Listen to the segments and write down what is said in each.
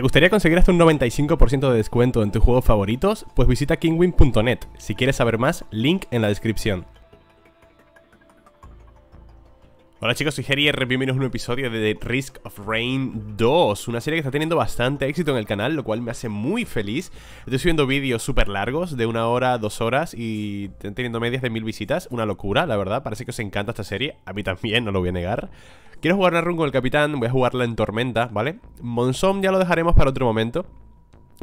¿Te gustaría conseguir hasta un 95% de descuento en tus juegos favoritos? Pues visita kingwin.net. Si quieres saber más, link en la descripción. Hola chicos, soy Jerry bienvenidos a un episodio de Risk of Rain 2 Una serie que está teniendo bastante éxito en el canal, lo cual me hace muy feliz Estoy subiendo vídeos súper largos, de una hora, dos horas Y teniendo medias de mil visitas Una locura, la verdad, parece que os encanta esta serie A mí también, no lo voy a negar Quiero jugar la run con el capitán, voy a jugarla en tormenta, ¿vale? Monsom ya lo dejaremos para otro momento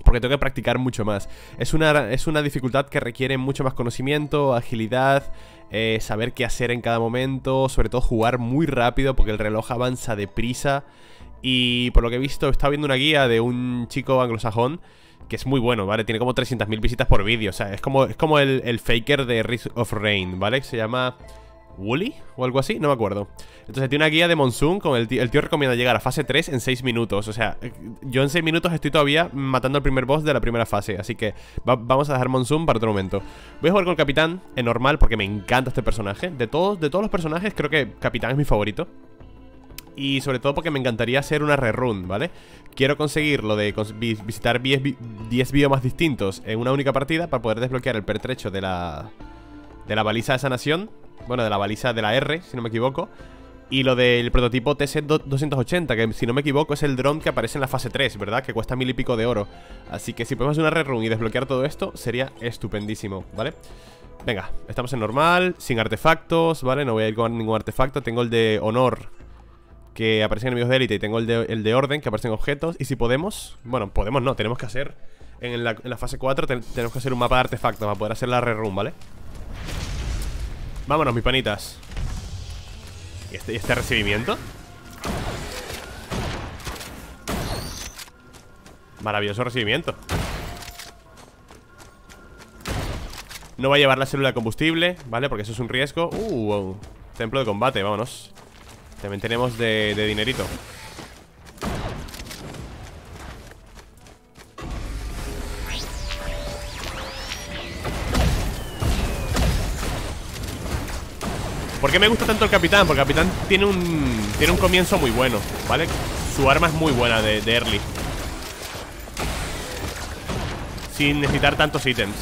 porque tengo que practicar mucho más. Es una, es una dificultad que requiere mucho más conocimiento, agilidad, eh, saber qué hacer en cada momento, sobre todo jugar muy rápido porque el reloj avanza deprisa. Y por lo que he visto, he estado viendo una guía de un chico anglosajón que es muy bueno, ¿vale? Tiene como 300.000 visitas por vídeo, o sea, es como, es como el, el faker de Risk of Rain, ¿vale? Se llama... Woolly o algo así, no me acuerdo. Entonces tiene una guía de Monsoon con el tío, recomienda llegar a fase 3 en 6 minutos. O sea, yo en 6 minutos estoy todavía matando al primer boss de la primera fase Así que vamos a dejar Monsoon para otro momento. Voy a jugar con el Capitán en normal porque me encanta este personaje. De todos, de todos los personajes creo que Capitán es mi favorito. Y sobre todo porque me encantaría hacer una rerun, ¿vale? Quiero conseguir lo de visitar 10 biomas distintos en una única partida para poder desbloquear el pertrecho de la, de la baliza de sanación bueno, de la baliza de la R, si no me equivoco Y lo del prototipo TC-280 Que si no me equivoco es el drone que aparece en la fase 3, ¿verdad? Que cuesta mil y pico de oro Así que si podemos hacer una rerun y desbloquear todo esto Sería estupendísimo, ¿vale? Venga, estamos en normal, sin artefactos, ¿vale? No voy a ir con ningún artefacto Tengo el de honor Que aparece en enemigos de élite Y tengo el de, el de orden que aparece en objetos Y si podemos, bueno, podemos no, tenemos que hacer En la, en la fase 4 tenemos que hacer un mapa de artefactos Para poder hacer la rerun, ¿vale? Vámonos, mis panitas. ¿Y este, este recibimiento? Maravilloso recibimiento. No va a llevar la célula de combustible ¿Vale? Porque eso es un riesgo. Uh, templo de combate, vámonos. También tenemos de dinerito ¿Por qué me gusta tanto el capitán? Porque el capitán tiene un, tiene un comienzo muy bueno, ¿vale? Su arma es muy buena de, early. Sin necesitar tantos ítems.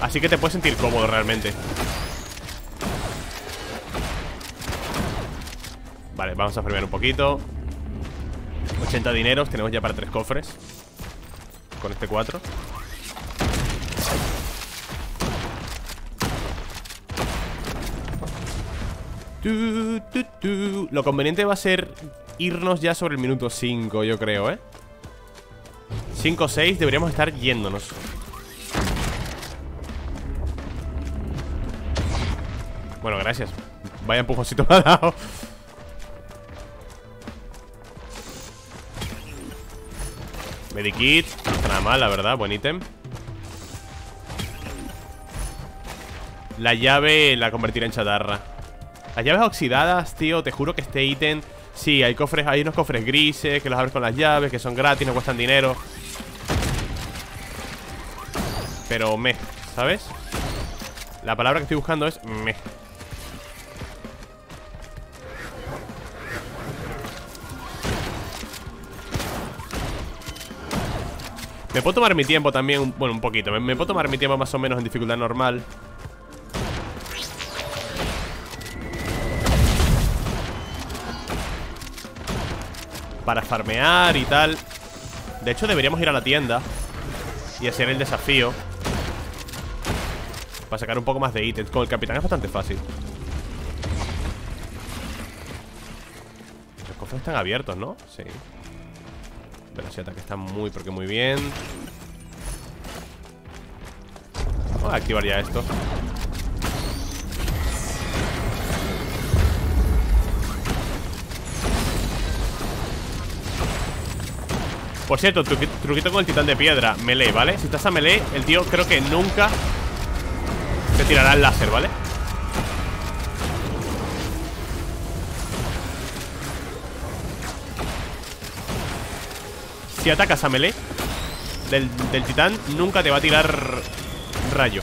Así que te puedes sentir cómodo realmente. Vale, vamos a farmear un poquito. 80 dineros, tenemos ya para tres cofres con este 4 Lo conveniente va a ser irnos ya sobre el minuto 5, yo creo, ¿eh? 5 o 6 deberíamos estar yéndonos. Bueno, gracias. Vaya empujoncito me ha dado Medikit, nada mal, la verdad, buen ítem. La llave la convertiré en chatarra. Las llaves oxidadas, tío, te juro que este ítem Sí, hay cofres, hay unos cofres grises Que los abres con las llaves, que son gratis, no cuestan dinero. Pero me, ¿sabes? La palabra que estoy buscando es me Me puedo tomar mi tiempo también, bueno, un poquito me, puedo tomar mi tiempo más o menos en dificultad normal Para farmear y tal. De hecho deberíamos ir a la tienda Y hacer el desafío. Para sacar un poco más de ítems. Con el capitán es bastante fácil. Los cofres están abiertos, ¿no? Sí Velocidad que está muy, porque muy bien Vamos a activar ya esto Por cierto, truquito con el titán de piedra Melee, ¿vale? Si estás a melee, el tío creo que nunca Te tirará el láser, ¿vale? Si atacas a melee del, titán, nunca te va a tirar rayo.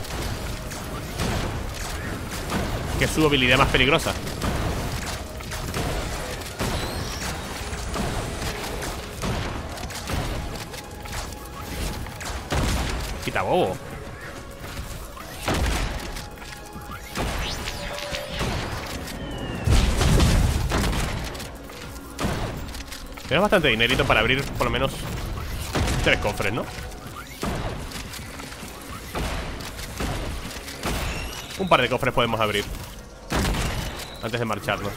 Que es su habilidad más peligrosa. Quita bobo Tienes bastante dinerito para abrir por lo menos Tres cofres, ¿no? Un par de cofres podemos abrir. Antes de marcharnos.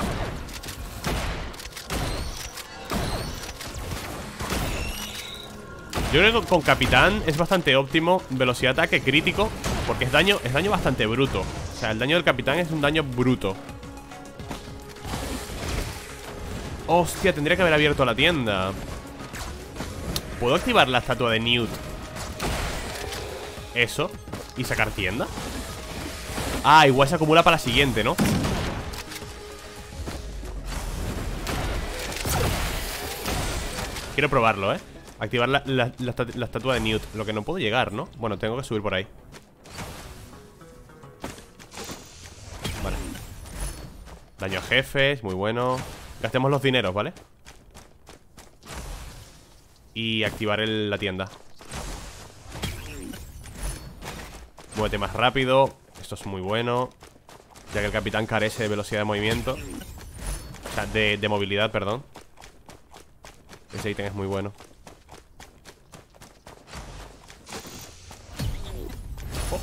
Yo creo que con Capitán es bastante óptimo. Velocidad de ataque crítico Porque es daño, es daño bastante bruto. O sea, el daño del Capitán es un daño bruto Hostia, tendría que haber abierto la tienda ¿Puedo activar la estatua de Newt? Eso ¿Y sacar tienda? Ah, igual se acumula para la siguiente, ¿no? Quiero probarlo, ¿eh? Activar la, la, estatua de Newt Lo que no puedo llegar, ¿no? Bueno, tengo que subir por ahí Vale Daño a jefes, muy bueno Gastemos los dineros, ¿vale? Y activar la tienda. Muévete más rápido. Esto es muy bueno. Ya que el capitán carece de velocidad de movimiento. O sea, de, de movilidad, perdón. Ese ítem es muy bueno. Oh.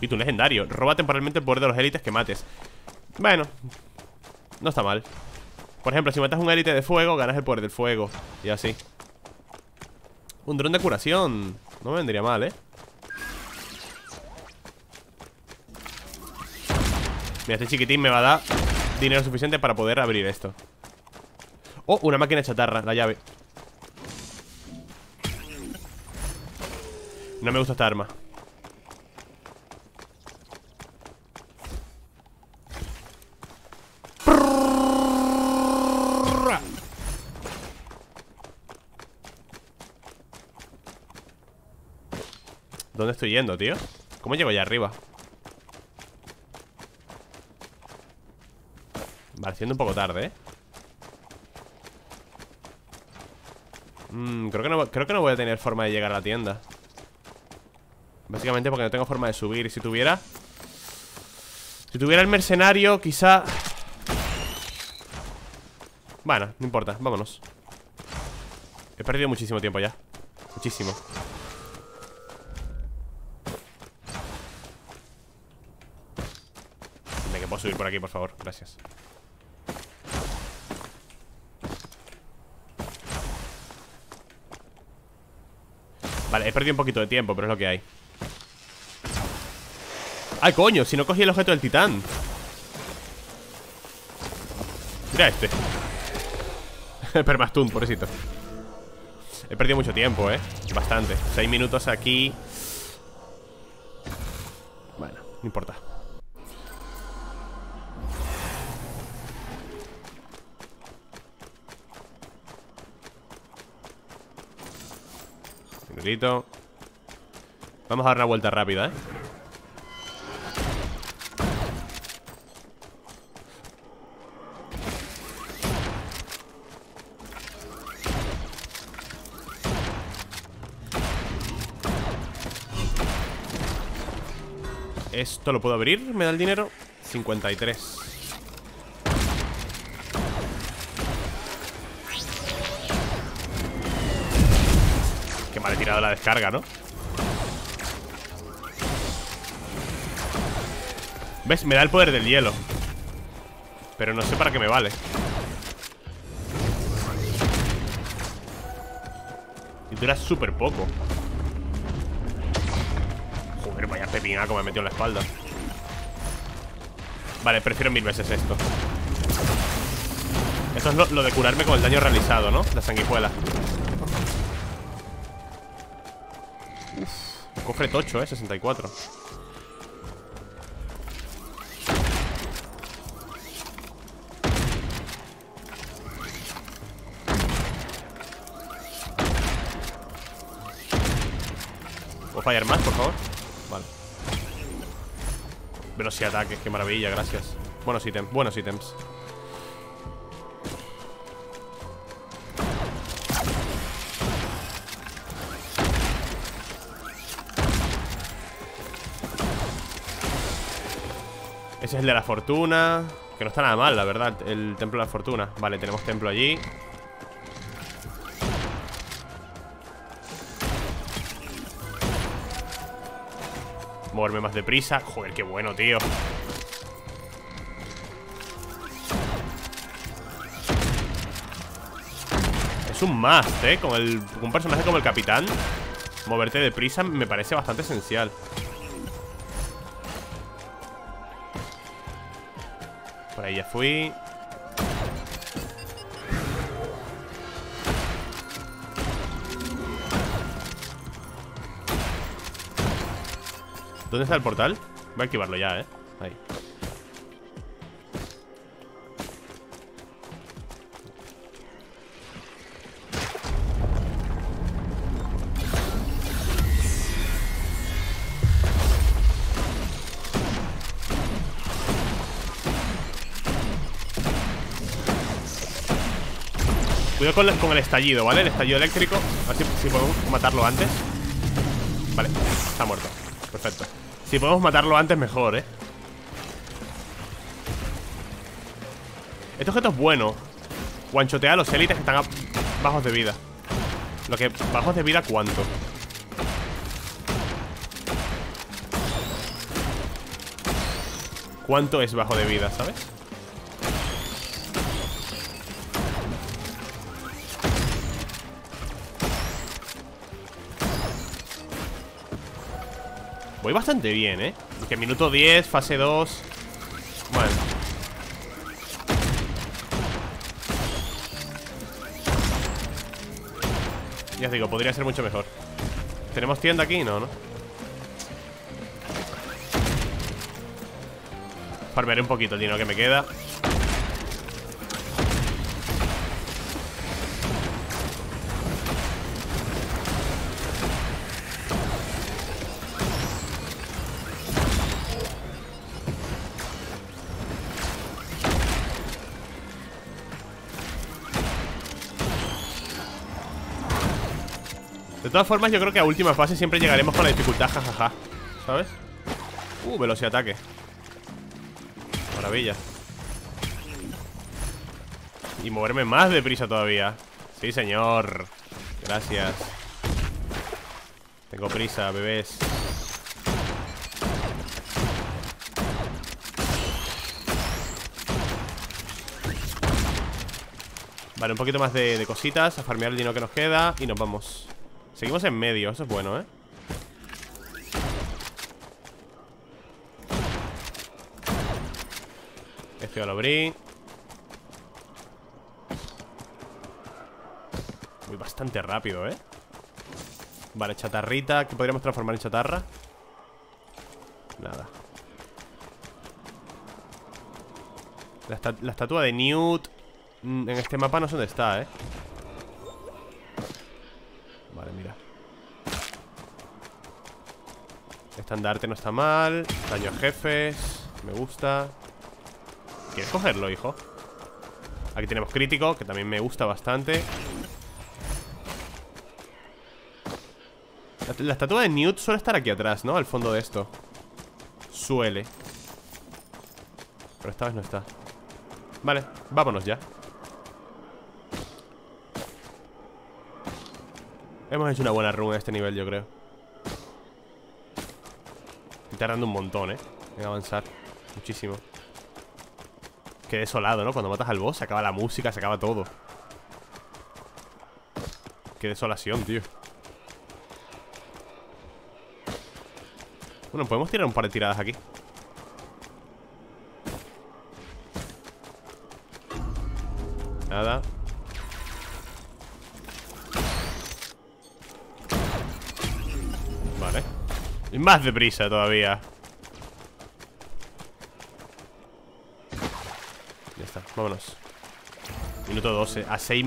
Y tu legendario. Roba temporalmente el poder de los élites que mates. Bueno No está mal Por ejemplo, si matas un élite de fuego Ganas el poder del fuego. Y así. Un dron de curación. No me vendría mal, ¿eh? Mira, este chiquitín me va a dar dinero suficiente para poder abrir esto. Oh, una máquina chatarra, la llave. No me gusta esta arma ¿Dónde estoy yendo, tío? ¿Cómo llego allá arriba? Vale, siendo un poco tarde, ¿eh? Mm, creo, que no, creo que no voy a tener forma de llegar a la tienda Básicamente porque no tengo forma de subir Y si tuviera... Si tuviera el mercenario, quizá... Bueno, no importa, vámonos He perdido muchísimo tiempo ya Muchísimo subir por aquí, por favor. Gracias. Vale, he perdido un poquito de tiempo, pero es lo que hay. ¡Ay, coño! Si no cogí el objeto del titán. Mira este. Permastun, pobrecito. He perdido mucho tiempo, ¿eh? Bastante. Seis minutos aquí. Bueno, no importa. Vamos a dar una vuelta rápida, ¿eh? ¿Esto lo puedo abrir? ¿Me da el dinero? 53 La descarga, ¿no? ¿Ves? Me da el poder del hielo Pero no sé para qué me vale Y dura súper poco Joder, vaya pepinaco me metió en la espalda Vale, prefiero mil veces esto Esto es lo de curarme con el daño realizado, ¿no? La sanguijuela Cofre tocho, eh, 64 ¿Puedo fallar más, por favor? Vale. Velocidad de ataque, qué maravilla, gracias. Buenos ítems, buenos ítems Es el de la fortuna Que no está nada mal, la verdad El templo de la fortuna. Vale, tenemos templo allí. Moverme más deprisa. Joder, qué bueno, tío. Es un must, ¿eh? Con, el, con un personaje como el capitán. Moverte deprisa me parece bastante esencial Ahí ya fui ¿Dónde está el portal? Voy a activarlo ya, ¿eh? Ahí Cuidado con, el estallido, ¿vale? El estallido eléctrico A ver si podemos matarlo antes Vale, está muerto Perfecto si podemos matarlo antes, mejor, ¿eh? Este objeto es bueno Guanchotea a los élites que están bajos de vida Lo que... ¿Bajos de vida cuánto? ¿Cuánto es bajo de vida, sabes? Voy bastante bien, ¿eh? Que minuto 10, fase 2 Bueno Ya os digo, podría ser mucho mejor ¿Tenemos tienda aquí? No, ¿no? Farmearé un poquito el dinero que me queda todas formas, yo creo que a última fase siempre llegaremos con la dificultad, jajaja. ¿Sabes? Uh, velocidad ataque. Maravilla. Y moverme más deprisa todavía. Sí, señor. Gracias. Tengo prisa, bebés. Vale, un poquito más de, de cositas A farmear el dinero que nos queda Y nos vamos Seguimos en medio, eso es bueno, ¿eh? Este ya lo abrí Voy bastante rápido, ¿eh? Vale, chatarrita ¿Qué podríamos transformar en chatarra? Nada La, la estatua de Newt mm, En este mapa no sé dónde está, ¿eh? Estandarte no está mal. Daño a jefes. Me gusta. ¿Quieres cogerlo, hijo? Aquí tenemos crítico Que también me gusta bastante. La, la, estatua de Newt suele estar aquí atrás, ¿no? Al fondo de esto. Suele. Pero esta vez no está. Vale, vámonos ya Hemos hecho una buena run a este nivel, yo creo. Estoy tardando un montón, ¿eh? En avanzar. Muchísimo. Qué desolado, ¿no? Cuando matas al boss se acaba la música, se acaba todo. Qué desolación, tío. Bueno, podemos tirar un par de tiradas aquí. Nada Y más deprisa todavía. Ya está, vámonos. Minuto 12 A 6,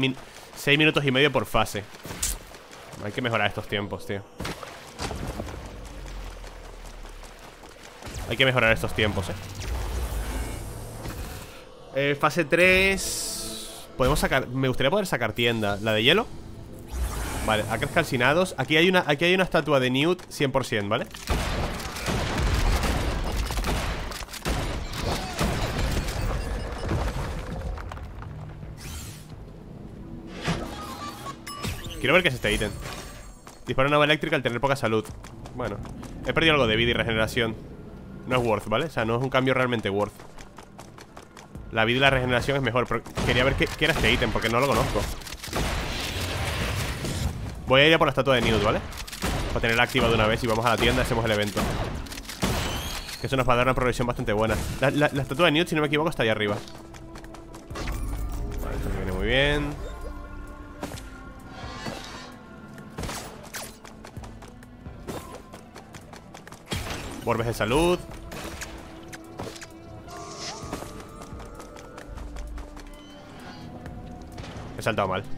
minutos y medio por fase. Hay que mejorar estos tiempos, tío. Hay que mejorar estos tiempos, eh. Eh, fase 3 Podemos sacar... Me gustaría poder sacar tienda. ¿La de hielo? Vale, acá calcinados. Aquí hay una, aquí hay una estatua de Newt 100%, ¿vale? Quiero ver qué es este ítem. Dispara una nave eléctrica al tener poca salud. Bueno, he perdido algo de vida y regeneración. No es worth, ¿vale? O sea, no es un cambio realmente worth. La vida y la regeneración es mejor Pero quería ver qué, era este ítem Porque no lo conozco Voy a ir a por la estatua de Newt, ¿vale? Para tenerla activa de una vez Y vamos a la tienda y hacemos el evento. Que eso nos va a dar una progresión bastante buena. La, estatua de Newt, si no me equivoco, está ahí arriba. Vale, esto me viene muy bien. Orbes de salud. Saltado mal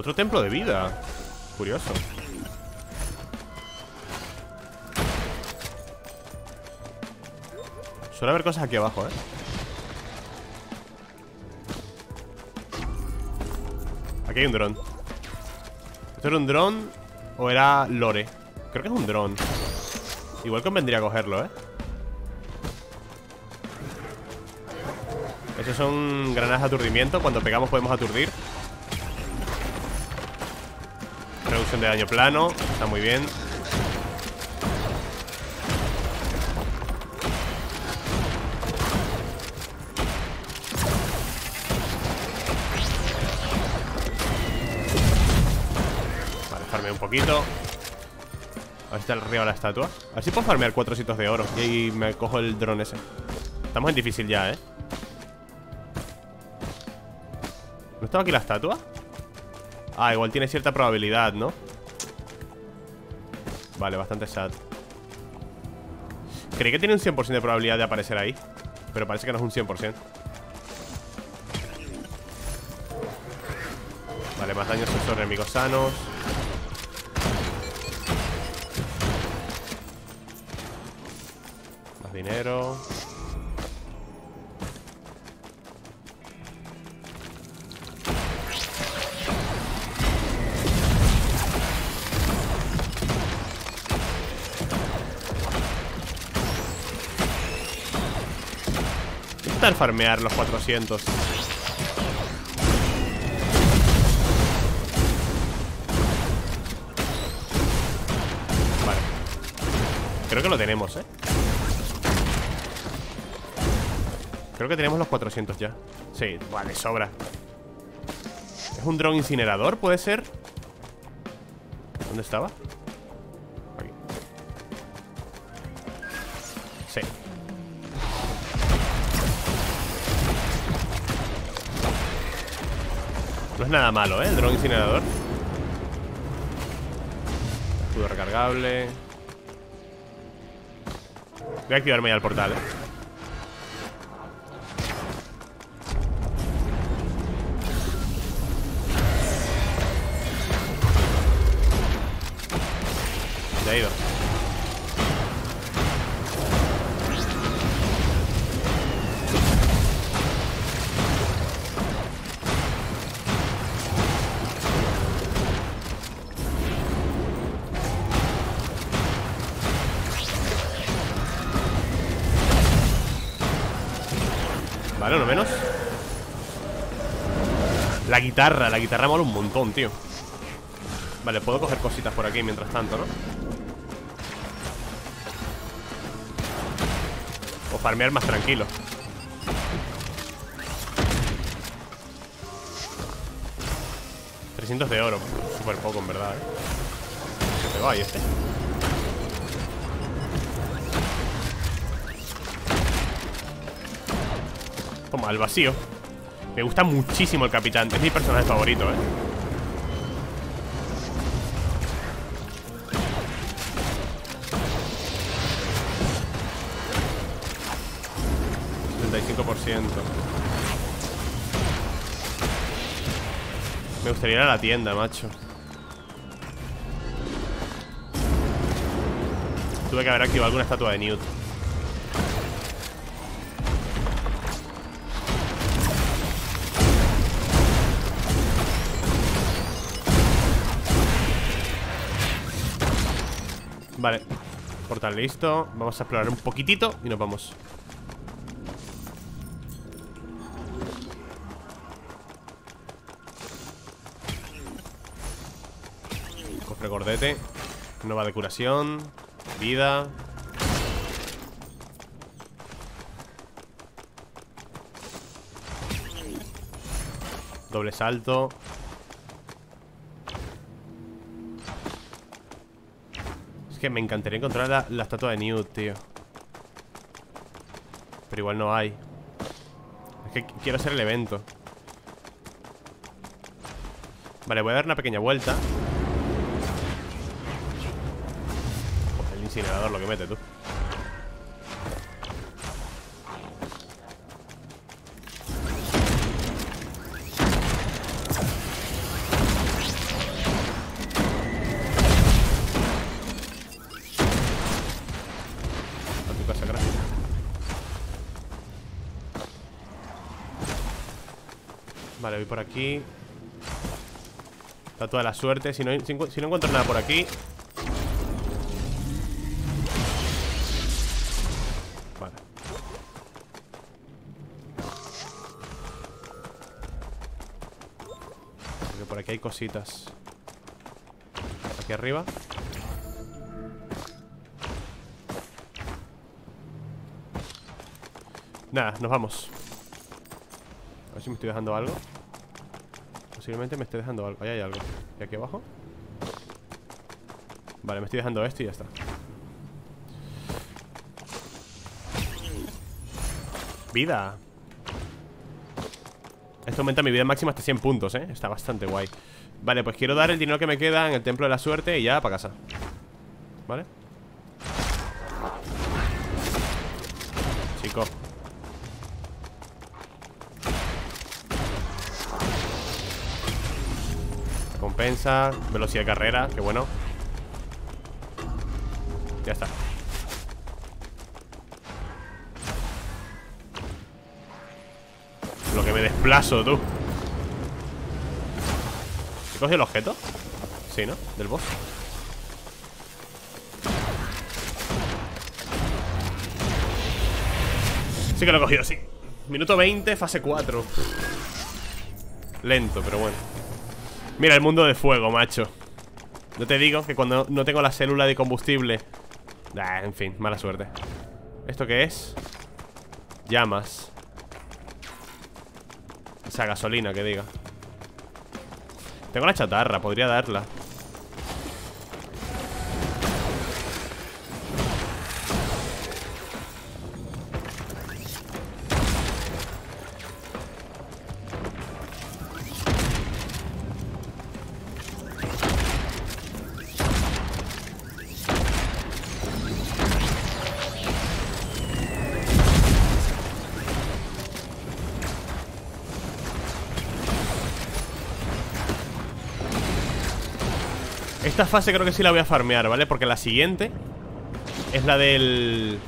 Otro templo de vida. Curioso. Suele haber cosas aquí abajo, eh Aquí hay un dron. ¿Esto era un dron o era lore? Creo que es un dron. Igual convendría cogerlo, ¿eh? Esos son granadas de aturdimiento. Cuando pegamos podemos aturdir De daño plano. Está muy bien. Vale, farme un poquito. A ver si está arriba la estatua. A ver si puedo farmear cuatro sitios de oro. Y ahí me cojo el dron ese. Estamos en difícil ya, ¿eh? ¿No estaba aquí la estatua? Ah, igual tiene cierta probabilidad, ¿no? Vale, bastante sad. Creí que tiene un 100% de probabilidad de aparecer ahí Pero parece que no es un 100% Vale, más daños a enemigos sanos. Dinero Farmear los 400 Vale Creo que lo tenemos, ¿eh? Creo que tenemos los 400 ya Sí, vale, sobra ¿Es un dron incinerador? ¿Puede ser? ¿Dónde estaba? No es nada malo, ¿eh? El dron incinerador Escudo recargable Voy a activarme ya el portal, ¿eh? Guitarra, la guitarra mola un montón, tío Vale, puedo coger cositas por aquí mientras tanto, ¿no? farmear más tranquilo 300 de oro Súper poco, en verdad, ¿eh? ¿Qué te va ahí este? Toma, al vacío Me gusta muchísimo el capitán. Es mi personaje favorito, ¿eh? 75% Me gustaría ir a la tienda, macho. Tuve que haber activado alguna estatua de Newt Vale. Portal listo. Vamos a explorar un poquitito y nos vamos. Cofre gordete. Nueva de curación Vida. Doble salto que me encantaría encontrar la, estatua de Newt, tío. Pero igual no hay. Es que quiero hacer el evento. Vale, voy a dar una pequeña vuelta. El incinerador lo que mete, tú voy por aquí. Está toda la suerte si no, si, no encuentro nada por aquí. Vale. Porque por aquí hay cositas. Aquí arriba. Nada, nos vamos. A ver si me estoy dejando algo Posiblemente me esté dejando algo. Ahí hay algo. ¿Y aquí abajo? Vale, me estoy dejando esto y ya está. Vida. Esto aumenta mi vida máxima hasta 100 puntos, ¿eh? Está bastante guay. Vale, pues quiero dar el dinero que me queda en el Templo de la Suerte Y ya para casa. ¿Vale? Chico Compensa, velocidad de carrera, qué bueno. Ya está. Lo que me desplazo, tú. ¿He cogido el objeto? Sí, ¿no? Del boss. Sí que lo he cogido, sí. Minuto 20, fase 4 Lento, pero bueno Mira, el mundo de fuego, macho. No te digo que cuando no tengo la célula de combustible. En fin, mala suerte. ¿Esto qué es? Llamas. Esa gasolina, que diga. Tengo la chatarra, podría darla fase creo que sí la voy a farmear, ¿vale? Porque la siguiente Es la del...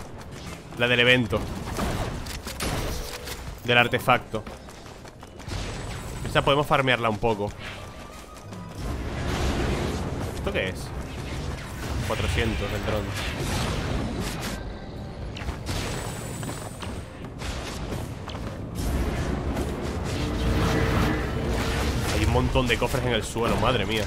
La del evento. Del artefacto. Esta podemos farmearla un poco. ¿Esto qué es? 400 el dron. Hay un montón de cofres en el suelo, madre mía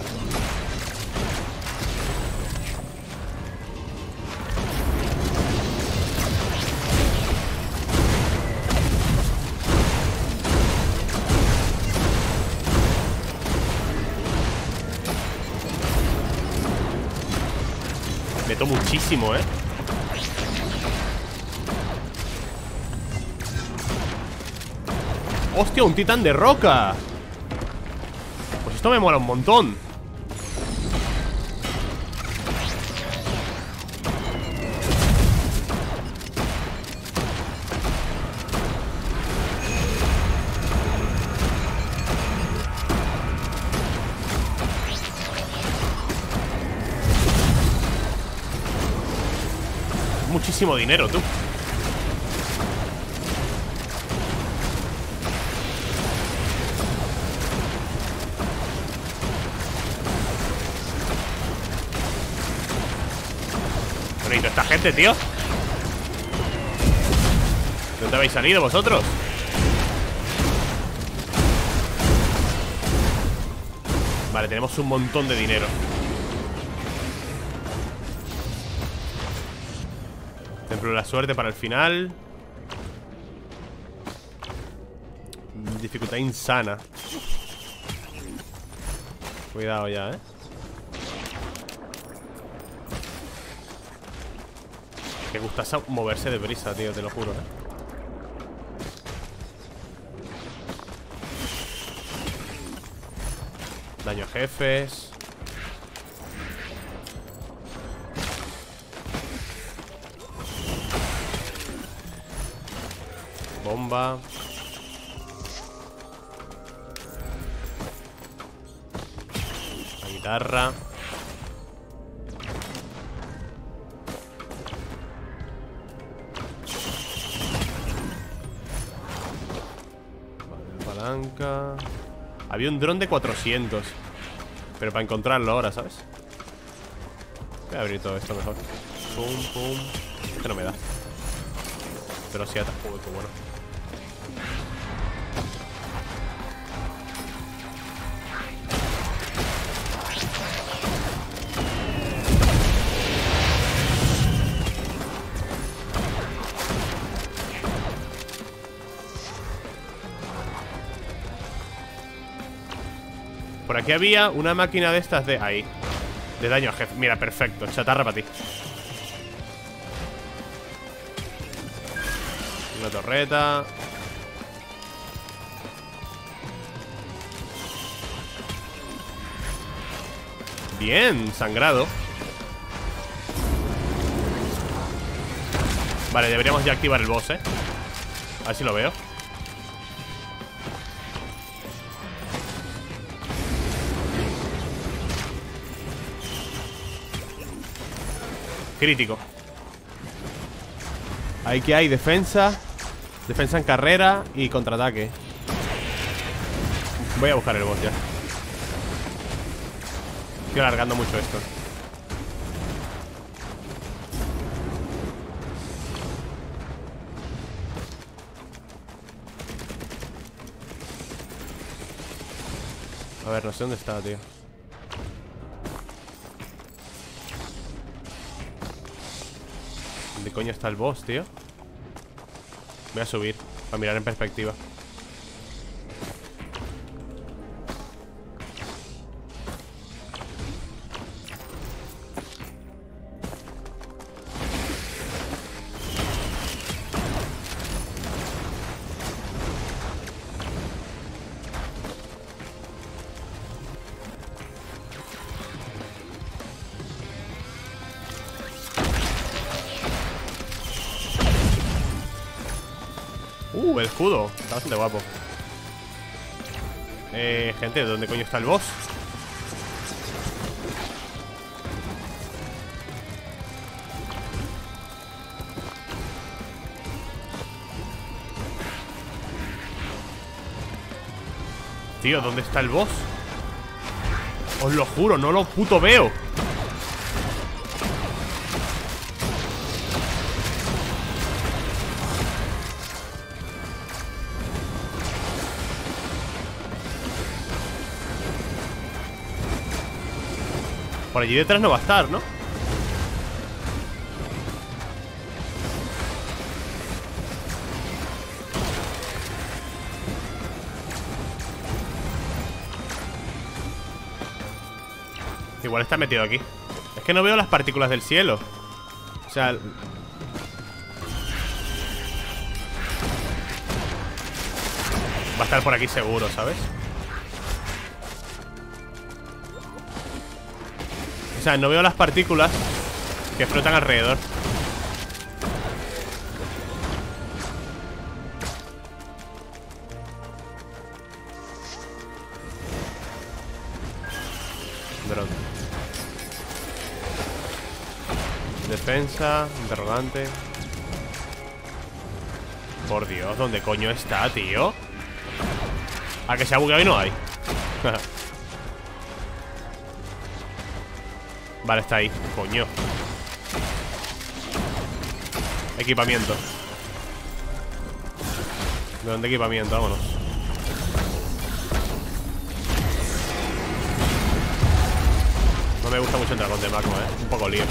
Muchísimo, ¿eh? ¡Hostia, un titán de roca! Pues esto me mola un montón muchísimo dinero, tú. Bonito esta gente, tío ¿Dónde habéis salido vosotros? Vale, tenemos un montón de dinero Templo de la suerte para el final. Dificultad insana. Cuidado ya, eh. Que gusta moverse de brisa, tío, te lo juro, eh. Daño a jefes Bomba. La guitarra. Vale, palanca. Había un dron de 400 Pero para encontrarlo ahora, ¿sabes? Voy a abrir todo esto mejor. Pum, pum. Que no me da. Pero si atas, qué bueno aquí había una máquina de estas de... Ahí. De daño a jefe. Mira, perfecto. Chatarra para ti. Una torreta. Bien, sangrado. Vale, deberíamos ya activar el boss, eh A ver si lo veo Crítico. Ahí que hay defensa. Defensa en carrera y contraataque. Voy a buscar el boss ya. Estoy alargando mucho esto. A ver, no sé dónde está, tío coño está el boss, tío? Voy a subir Para mirar en perspectiva ¿dónde coño está el boss? Tío, ¿dónde está el boss? Os lo juro, no lo puto veo Por allí detrás no va a estar, ¿no? Igual está metido aquí Es que no veo las partículas del cielo O sea... Va a estar por aquí seguro, ¿sabes? Sea, no veo las partículas que flotan alrededor. defensa, interrogante. Por Dios, ¿dónde coño está, tío? A que se ha bugueado y no hay. vale, está ahí. Coño. Equipamiento. ¿De dónde equipamiento? Vámonos. No me gusta mucho entrar con Demaco, eh. Un poco lío.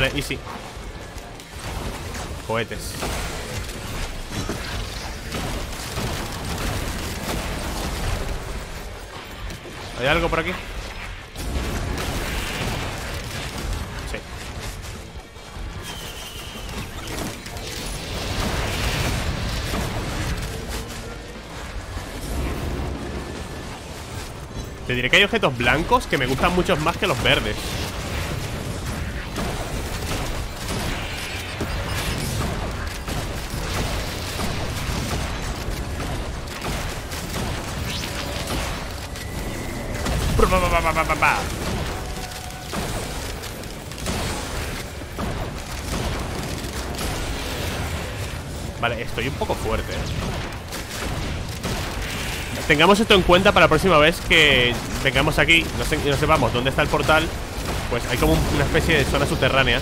Vale, easy. Cohetes. ¿Hay algo por aquí? Sí. Te diré que hay objetos blancos que me gustan mucho más que los verdes Vale, estoy un poco fuerte ¿eh? Tengamos esto en cuenta para la próxima vez que vengamos aquí no y no sepamos dónde está el portal. Pues hay como una especie de zona subterránea.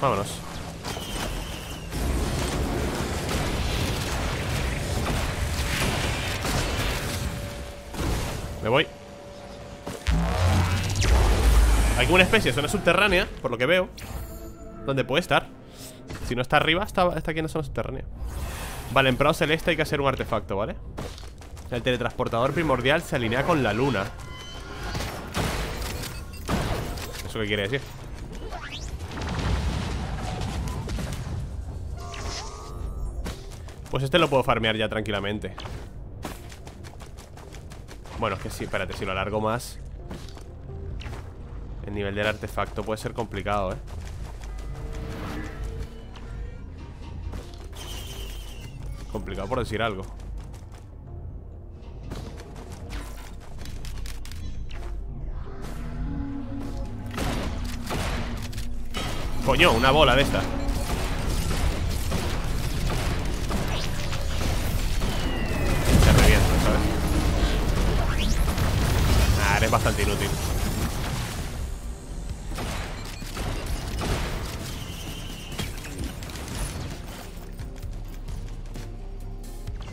Vámonos Me voy. Hay como una especie de zona subterránea Por lo que veo Donde puede estar. Si no está arriba, está, aquí en la zona subterránea. Vale, en Prado Celeste hay que hacer un artefacto, ¿vale? El teletransportador primordial se alinea con la luna. ¿Eso qué quiere decir? Pues este lo puedo farmear ya tranquilamente bueno, es que sí, espérate, si lo alargo más. El nivel del artefacto puede ser complicado, ¿eh? Complicado por decir algo. Coño, una bola de esta es bastante inútil.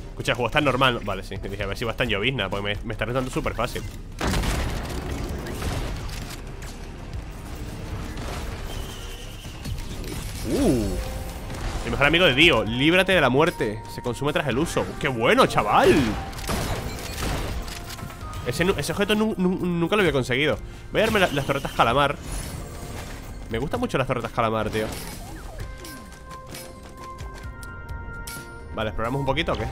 Escucha, el juego está normal. Vale, sí, dije a ver si va a estar llovizna Porque me, me está resultando súper fácil. Uh. El mejor amigo de Dio Líbrate de la muerte. Se consume tras el uso. ¡Qué bueno, chaval! Ese, objeto nunca lo había conseguido Voy a darme las torretas calamar Me gustan mucho las torretas calamar, tío Vale, ¿exploramos un poquito o qué?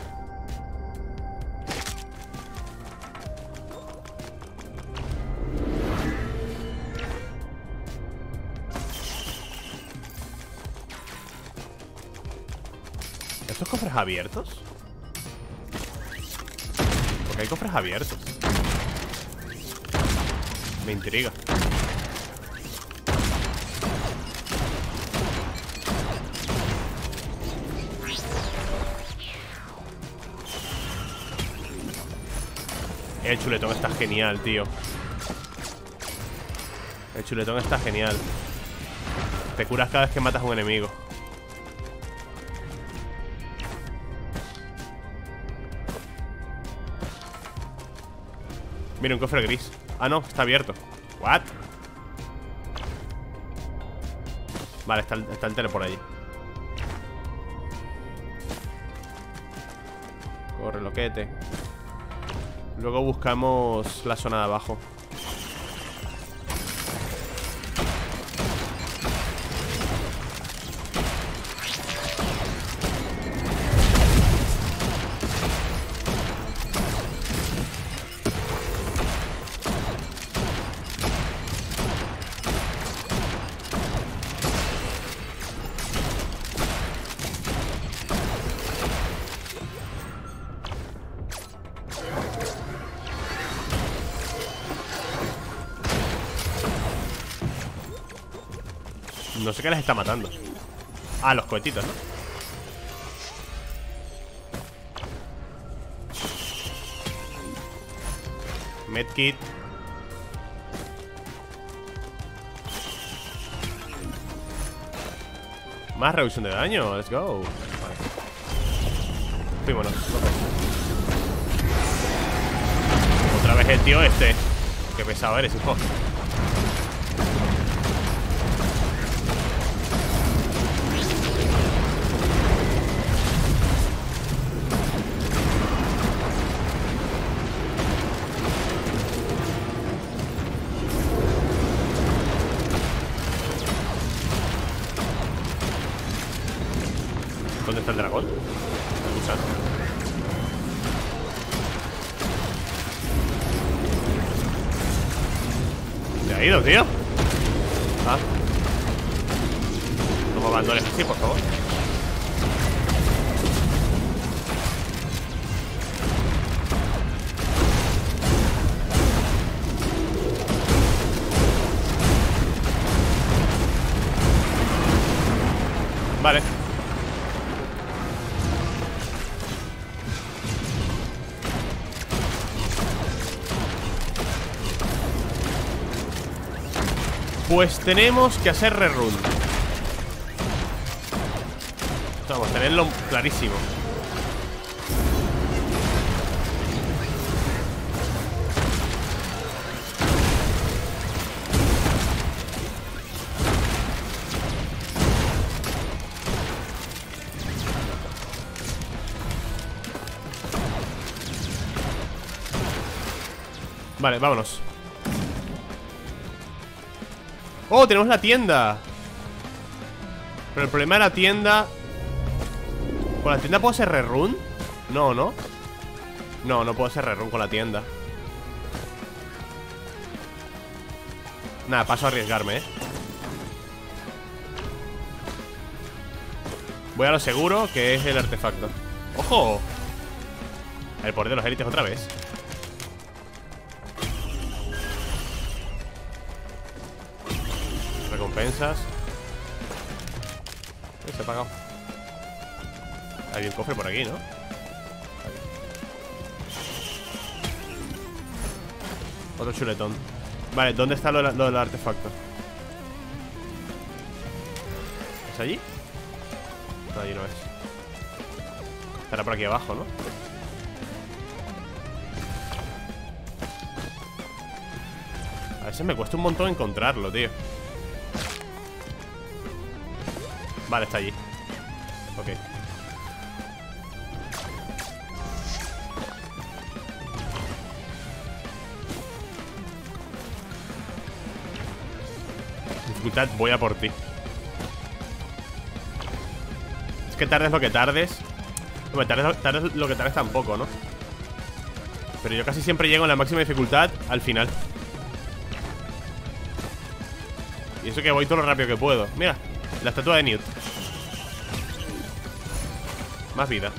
¿Estos cofres abiertos? Porque hay cofres abiertos me intriga. El chuletón está genial, tío. El chuletón está genial. Te curas cada vez que matas a un enemigo. Mira, un cofre gris. Ah, no, está abierto. What? Vale, está el, está el tele por allí. Corre, loquete. Luego buscamos la zona de abajo sé qué les está matando. Ah, los cohetitos, ¿no? Medkit. Más reducción de daño, let's go. Vale. Fuímonos Otra vez el tío este. Qué pesado eres, hijo ¿Se ha Pues tenemos que hacer rerun. Vamos, tenerlo clarísimo. Vale, vámonos ¡Oh, tenemos la tienda! Pero el problema de la tienda... ¿Con la tienda puedo hacer rerun? No, ¿no? No, no puedo hacer rerun con la tienda Nada, paso a arriesgarme, ¿eh? Voy a lo seguro, que es el artefacto ¡Ojo! El poder de los élites otra vez recompensas Se ha apagado Hay un cofre por aquí, ¿no? Otro chuletón Vale, ¿dónde está lo, lo del artefacto? ¿Es allí? No, allí no es Estará por aquí abajo, ¿no? A veces me cuesta un montón encontrarlo, tío Vale, está allí. Ok. Dificultad, voy a por ti. Es que tardes lo que tardes. Hombre, tardes, tardes lo que tardes tampoco, ¿no? Pero yo casi siempre llego en la máxima dificultad al final. Y eso que voy todo lo rápido que puedo. Mira, la estatua de Newt más vida.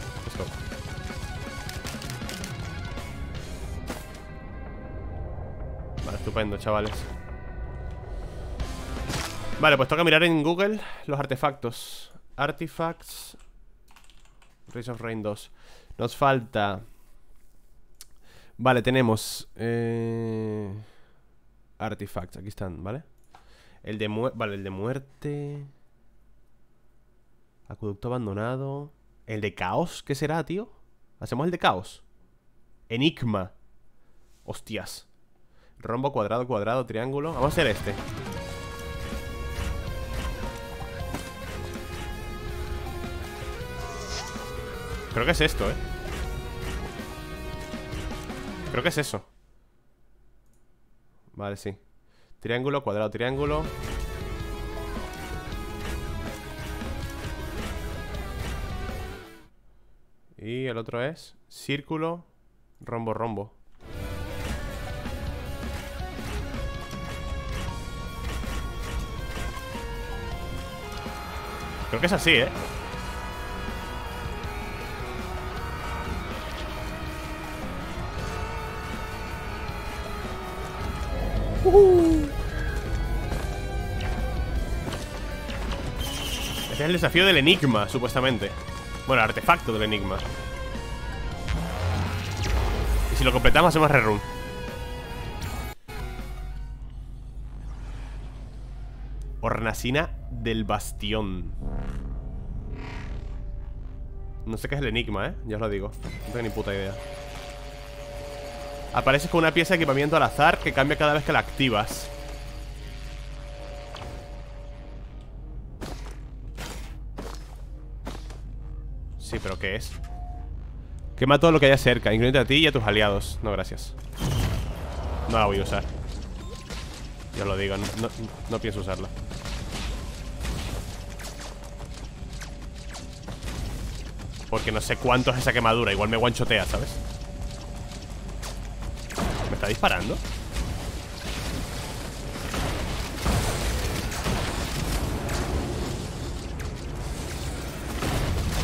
Vale, estupendo, chavales. Vale, pues toca mirar en Google los artefactos. Artifacts. Race of Rain 2. Nos falta. Vale, tenemos. Eh... Artifacts, aquí están, ¿vale? El de. Vale, el de muerte. Acueducto abandonado. ¿El de caos? ¿Qué será, tío? ¿Hacemos el de caos? Enigma Hostias Rombo, cuadrado, cuadrado, triángulo Vamos a hacer este Creo que es esto, ¿eh? Creo que es eso Vale, sí Triángulo, cuadrado, triángulo Y el otro es círculo, rombo, rombo. Creo que es así, ¿eh? Este es el desafío del enigma, supuestamente Bueno, artefacto del enigma. Y si lo completamos hacemos rerun. Hornacina del bastión. No sé qué es el enigma, ¿eh? Ya os lo digo. No tengo ni puta idea. Apareces con una pieza de equipamiento al azar Que cambia cada vez que la activas Quema todo lo que haya cerca, incluyendo a ti y a tus aliados. No, gracias. No la voy a usar. Ya lo digo, no, no pienso usarla. Porque no sé cuánto es esa quemadura Igual me guanchotea, ¿sabes? ¿Me está disparando?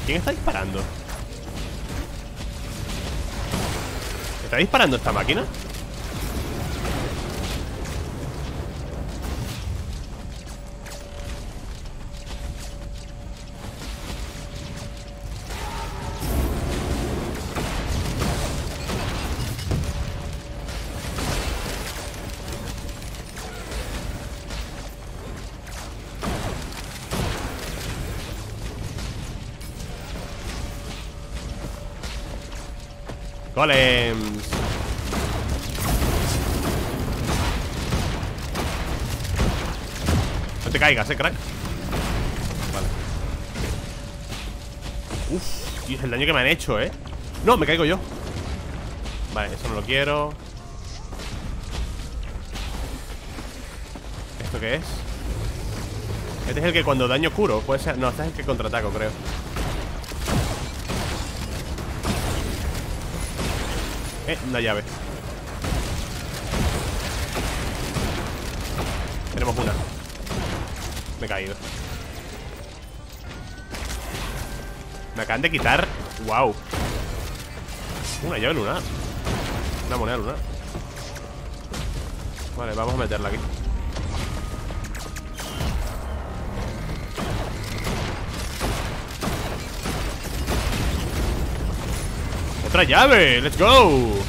¿Quién está disparando? ¿Está disparando esta máquina? Golems. No te caigas, eh, crack. Vale. Uf, es el daño que me han hecho, eh. No, me caigo yo. Vale, eso no lo quiero. ¿Esto qué es? Este es el que cuando daño curo Puede ser, no, este es el que contraataco, creo Eh, una llave. Tenemos una. Me he caído. Me acaban de quitar. Wow Una llave lunar. Una moneda lunar. Vale, vamos a meterla aquí ¡Otra llave! ¡Let's go!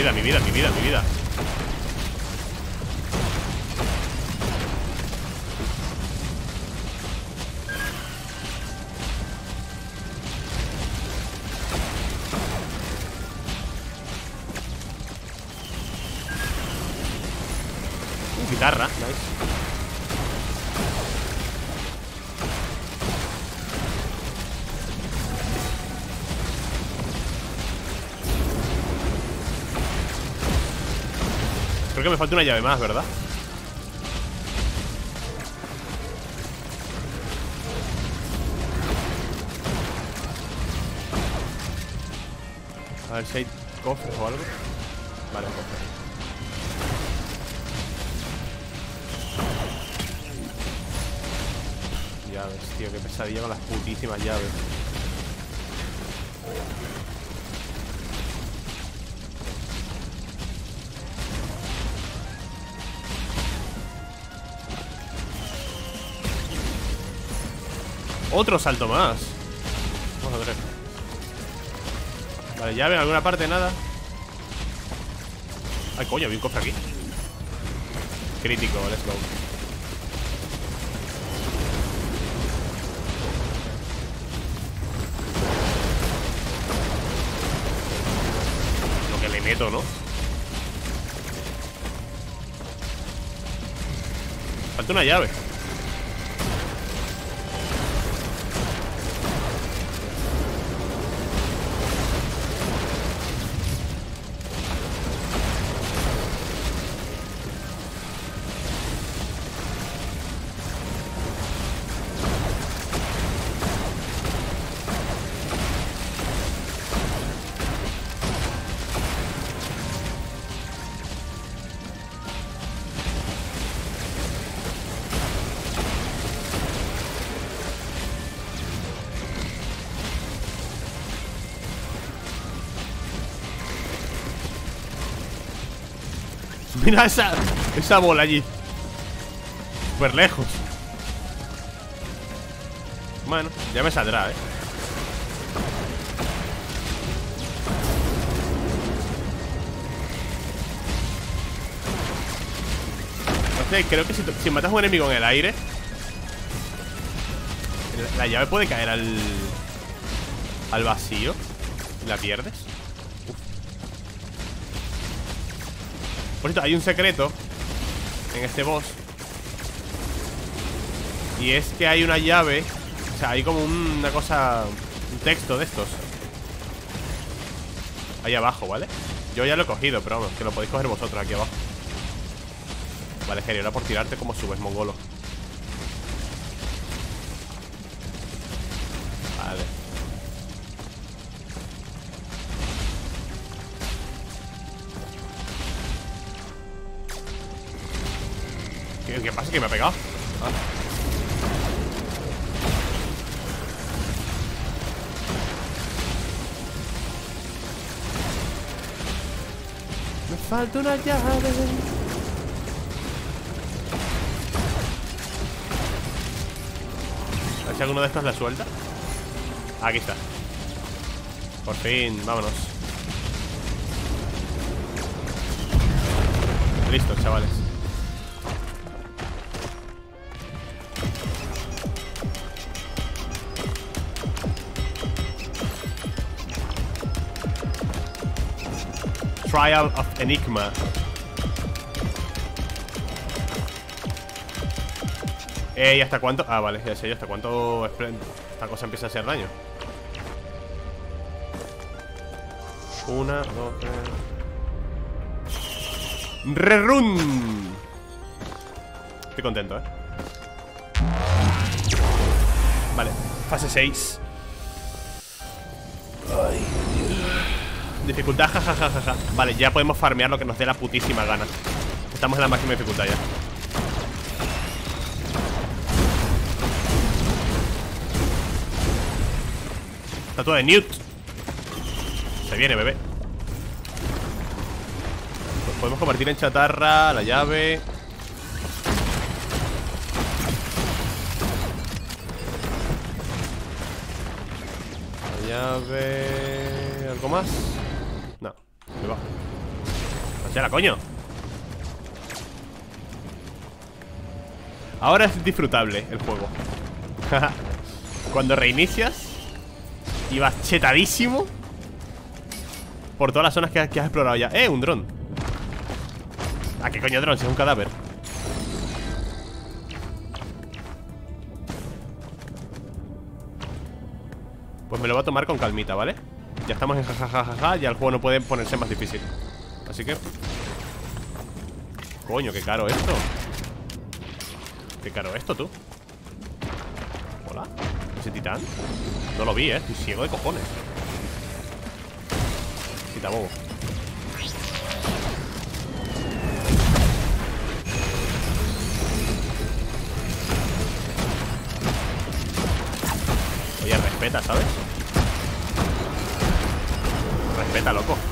Vida, mi vida, mi vida, mi vida. Uh, guitarra, falta una llave más, ¿verdad? A ver si hay cofres o algo. Vale, un cofre Llaves, tío, qué pesadilla con las putísimas llaves Otro salto más. Vamos a ver. Vale, llave en alguna parte, nada. Ay, coño, vi un cofre aquí. Crítico, let's go. Lo que le meto, ¿no? Falta una llave Esa, esa bola allí. Súper lejos. Bueno, ya me saldrá, eh Entonces, creo que si, matas a un enemigo en el aire La llave puede caer al Al vacío. ¿La pierdes? Por cierto, hay un secreto En este boss. Y es que hay una llave O sea, hay como una cosa Un texto de estos. Ahí abajo, ¿vale? Yo ya lo he cogido, pero vamos, que lo podéis coger vosotros aquí abajo. Vale, Geri, ahora por tirarte como subes, mongolo ¿Qué, pasa? ¿Que me ha pegado? Ah. Me falta una llave. A ver si alguno de estos la suelta. Aquí está. Por fin, vámonos. Listo, chavales. Trial of Enigma. Eh, ¿y hasta cuánto? Ah, vale, ya sé hasta cuánto esta cosa empieza a hacer daño. Una, dos, tres. ¡Rerun! Estoy contento, ¿eh? Vale, fase 6 Dificultad, jajajaja Vale, ya podemos farmear lo que nos dé la putísima gana. Estamos en la máxima dificultad ya. Estatua de Newt. Se viene, bebé. Pues podemos convertir en chatarra La llave. La llave... ¿Algo más? La coño Ahora es disfrutable el juego Cuando reinicias Y vas chetadísimo Por todas las zonas que, has explorado ya ¡Eh! Un dron ¿A qué coño dron? Si es un cadáver Pues me lo voy a tomar con calmita, ¿vale? Ya estamos en jajajaja Ya el juego no puede ponerse más difícil Así que Coño, qué caro esto. Qué caro esto, tú. Hola. ¿Ese titán? No lo vi, eh. Estoy ciego de cojones. Bobo. Oye, respeta, ¿sabes? Respeta, loco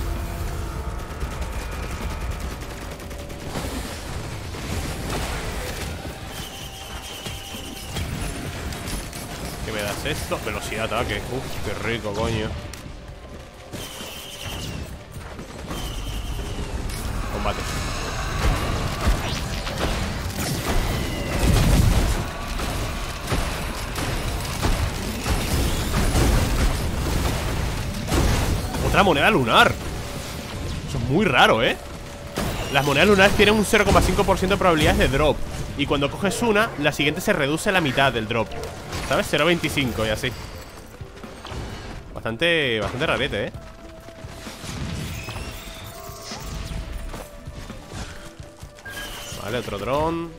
esto? Velocidad de ataque. Uf, qué rico, coño. Combate. Otra moneda lunar. Eso es muy raro, ¿eh? Las monedas lunares tienen un 0,5% de probabilidades de drop Y cuando coges una, la siguiente se reduce a la mitad del drop ¿Sabes? 0.25 y así Bastante, bastante rarete, ¿eh? Vale, otro dron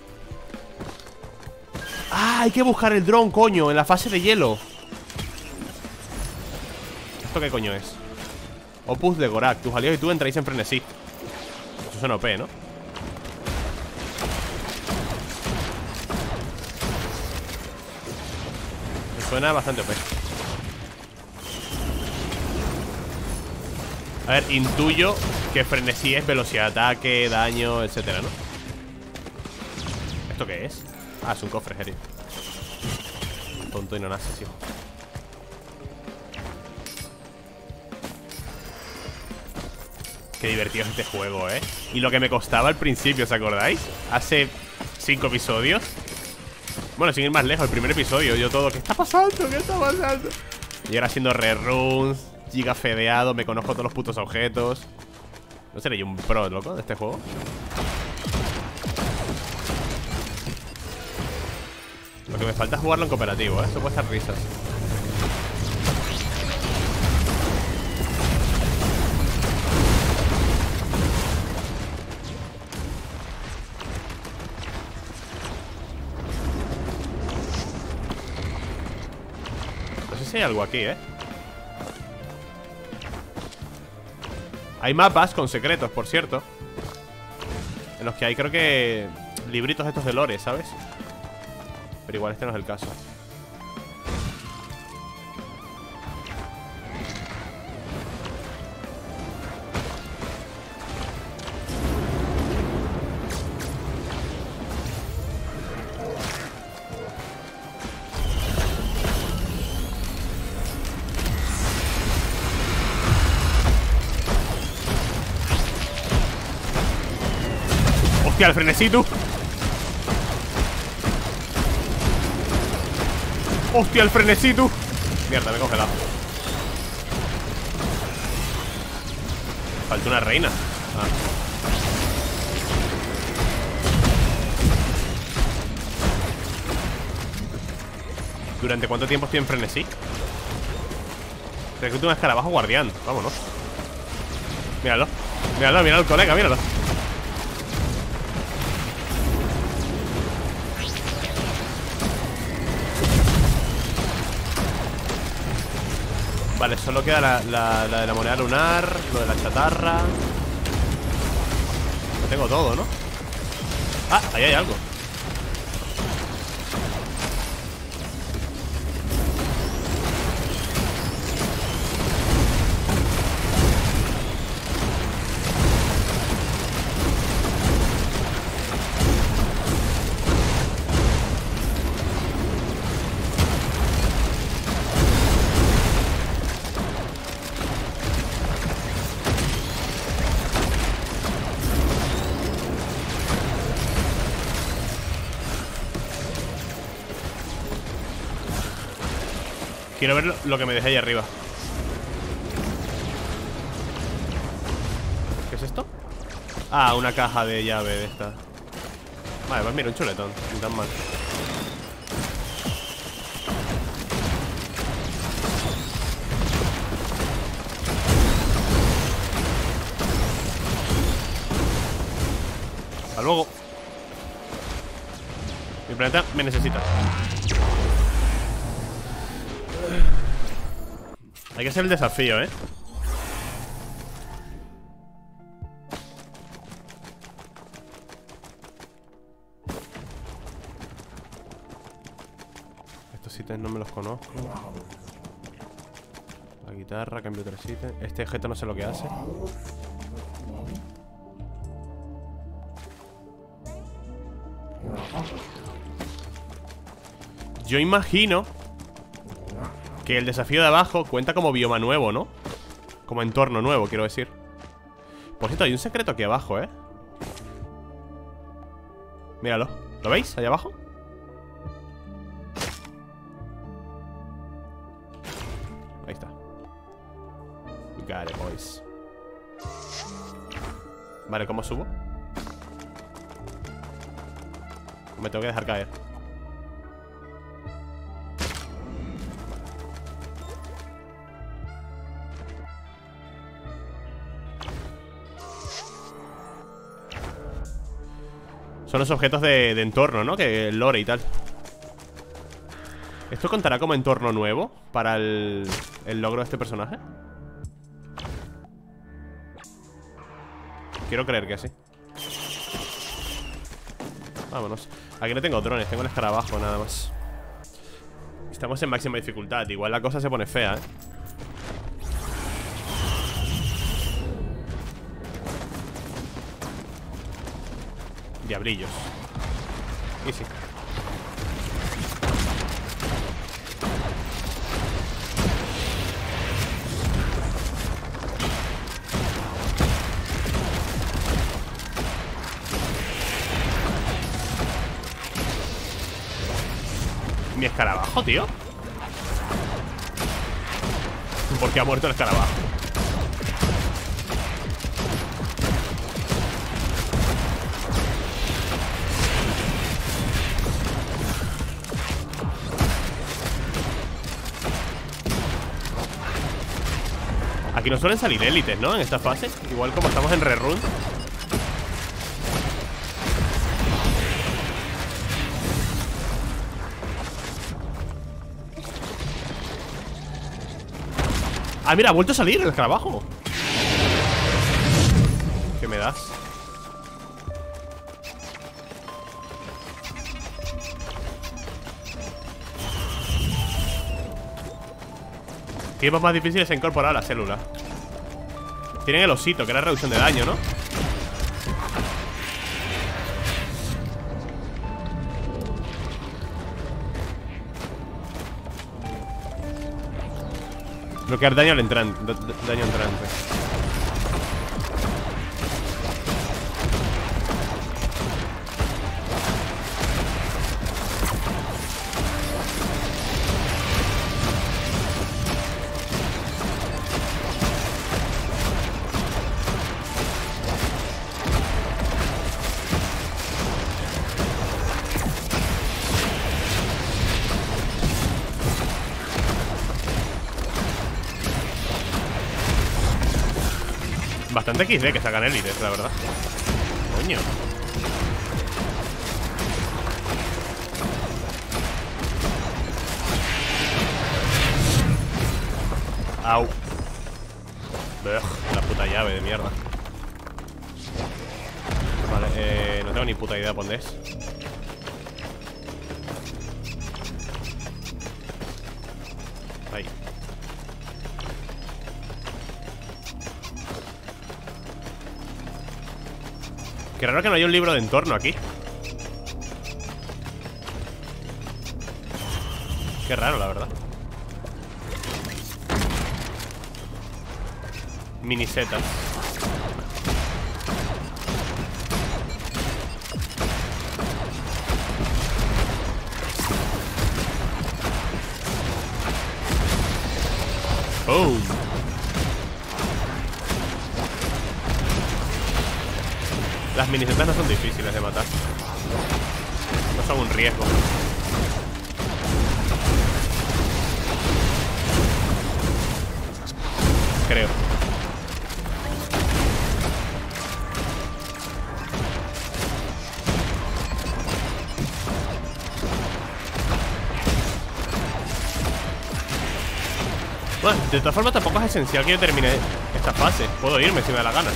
¡Ah! Hay que buscar el dron, coño En la fase de hielo ¿Esto qué coño es? Opus de Gorak Tus aliados y tú entráis en frenesí Eso es OP, ¿no? Suena bastante OP A ver, intuyo Que frenesí es velocidad de ataque, daño, etcétera, ¿no? ¿Esto qué es? Ah, es un cofre, Jerry Tonto y no nace, tío Qué divertido es este juego, ¿eh? Y lo que me costaba al principio, ¿os acordáis? Hace cinco episodios Bueno, sin ir más lejos, el primer episodio Yo todo, ¿qué está pasando? ¿Qué está pasando? Y ahora haciendo reruns Giga fedeado, me conozco todos los putos objetos ¿No seré yo un pro, loco, de este juego? Lo que me falta es jugarlo en cooperativo, ¿eh? Eso puede estar risas hay algo aquí, ¿eh? Hay mapas con secretos, por cierto En los que hay, creo que Libritos estos de lore, ¿sabes? Pero igual este no es el caso Hostia, el frenesito Hostia, el frenesito Mierda, me he congelado. Falta una reina. Ah. ¿Durante cuánto tiempo estoy en frenesí? Recluta un escarabajo guardián. Vámonos. Míralo. Míralo, míralo, colega, míralo Vale, solo queda la, de la moneda lunar Lo de la chatarra Lo tengo todo, ¿no? Ah, ahí hay algo Quiero ver lo que me dejé ahí arriba. ¿Qué es esto? Ah, una caja de llave de esta. Vale, pues mira, un chuletón Ni tan mal. Hasta luego. Mi planeta me necesita Hay que hacer el desafío, ¿eh? Estos ítems no me los conozco. La guitarra, cambio tres ítems. Este objeto no sé lo que hace. Yo imagino que el desafío de abajo cuenta como bioma nuevo, ¿no? Como entorno nuevo, quiero decir Por cierto, hay un secreto aquí abajo, ¿eh? Míralo ¿Lo veis? Ahí abajo Ahí está Got it, boys Vale, ¿cómo subo? Me tengo que dejar caer Son los objetos de, entorno, ¿no? Que lore y tal ¿Esto contará como entorno nuevo? Para el, el logro de este personaje Quiero creer que sí Vámonos Aquí no tengo drones, tengo el escarabajo nada más Estamos en máxima dificultad Igual la cosa se pone fea, ¿eh? Diablillos Y sí. Mi escarabajo, tío. ¿Por qué ha muerto el escarabajo? Aquí no suelen salir élites, ¿no? En esta fase Igual como estamos en rerun Ah, mira, ha vuelto a salir el escarabajo Tiempos más difíciles de incorporar a la célula Tienen el osito, que era reducción de daño, ¿no? Bloquear daño al entrante Daño entrante Bastante XD que sacan élites, la verdad. Coño. Au. La puta llave de mierda. Vale, eh, no tengo ni puta idea dónde es. Ahí Qué raro que no haya un libro de entorno aquí. Qué raro, la verdad. Minisetas Minisetas no son difíciles de matar. No son un riesgo. Creo. Bueno, de todas formas tampoco es esencial que yo termine esta fase. Puedo irme si me da la gana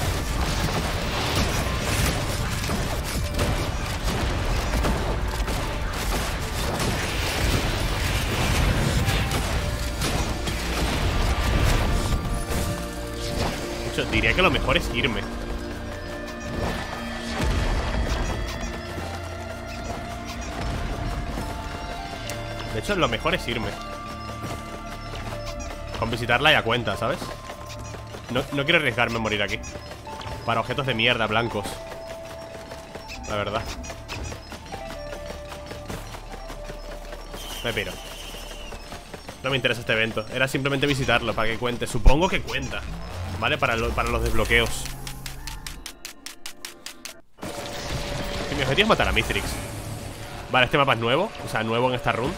diría que lo mejor es irme. De hecho, lo mejor es irme. Con visitarla ya cuenta, ¿sabes? No, no quiero arriesgarme a morir aquí. Para objetos de mierda blancos. La verdad. Me piro. No me interesa este evento. Era simplemente visitarlo para que cuente. Supongo que cuenta ¿Vale? Para, para los desbloqueos mi objetivo es matar a Mistrix Vale, este mapa es nuevo O sea, nuevo en esta run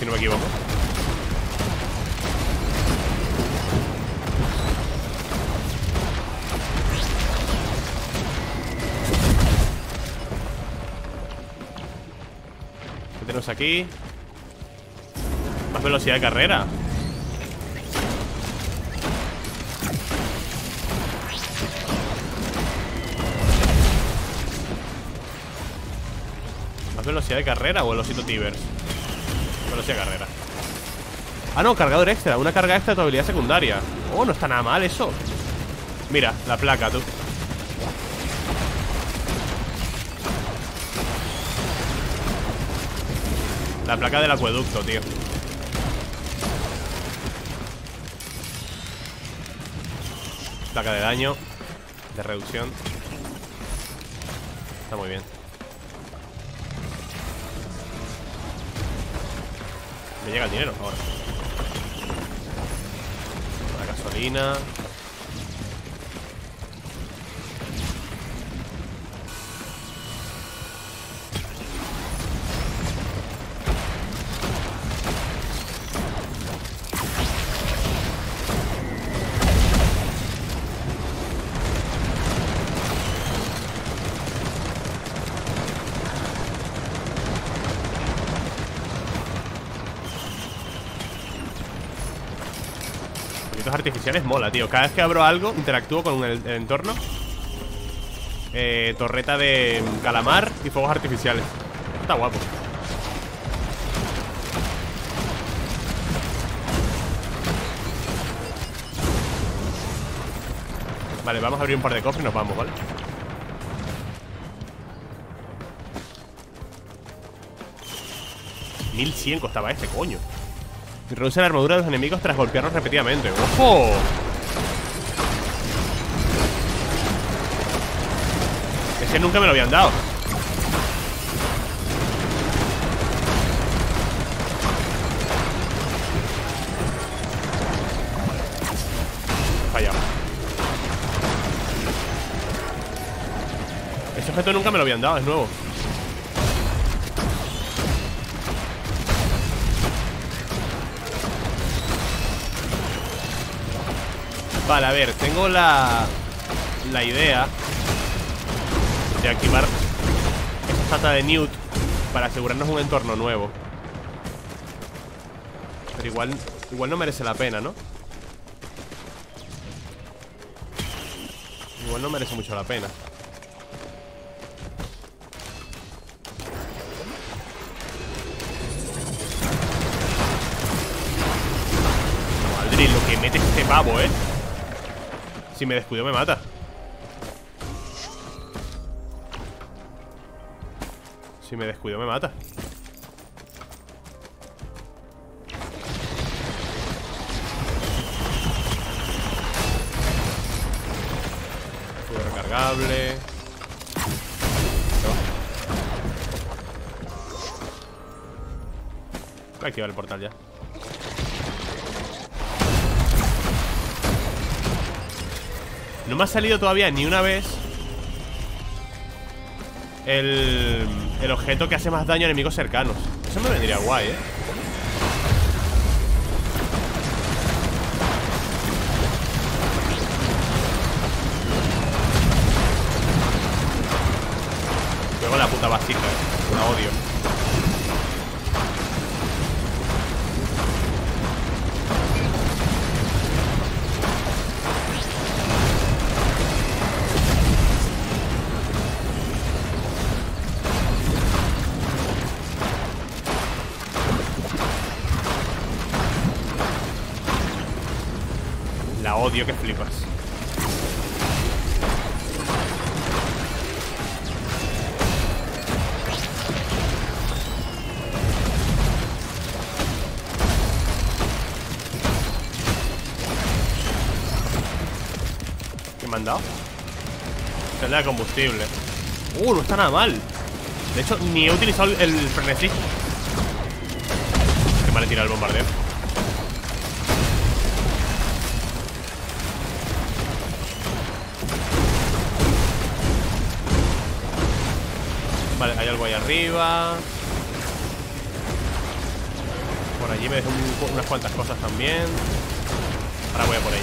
Si no me equivoco ¿Qué tenemos aquí? Más velocidad de carrera ¿Velocidad de carrera o el osito Tibers? Velocidad de carrera. Ah, no, cargador extra Una carga extra de tu habilidad secundaria. Oh, no está nada mal eso. Mira, la placa, tú. La placa del acueducto, tío. Placa de daño De reducción. Está muy bien. Me llega el dinero ahora La gasolina artificiales mola, tío. Cada vez que abro algo, interactúo con el, entorno. Eh, Torreta de calamar y fuegos artificiales. Está guapo. Vale, vamos a abrir un par de cofres y nos vamos, ¿vale? ¿1100 costaba este, coño Reduce la armadura de los enemigos tras golpearlos repetidamente. ¡Ojo! Ese nunca me lo habían dado. Fallado Ese objeto nunca me lo habían dado, es nuevo Vale, a ver, tengo la La idea De activar Esa sata de Newt Para asegurarnos un entorno nuevo Pero igual Igual no merece la pena, ¿no? Igual no merece mucho la pena Madre, lo que mete este pavo, ¿eh? Si me descuido me mata. Si me descuido me mata. Fuego recargable. Voy a activar el portal ya No me ha salido todavía ni una vez el, el objeto que hace más daño a enemigos cercanos Eso me vendría guay, ¿eh? Luego la puta básica, ¿eh? La odio han dado? Celda de combustible. Uh, no está nada mal. De hecho, ni he utilizado el frenesí. Qué mal he tirado el bombardeo. Vale, hay algo ahí arriba. Por allí me dejo unas cuantas cosas también. Ahora voy a por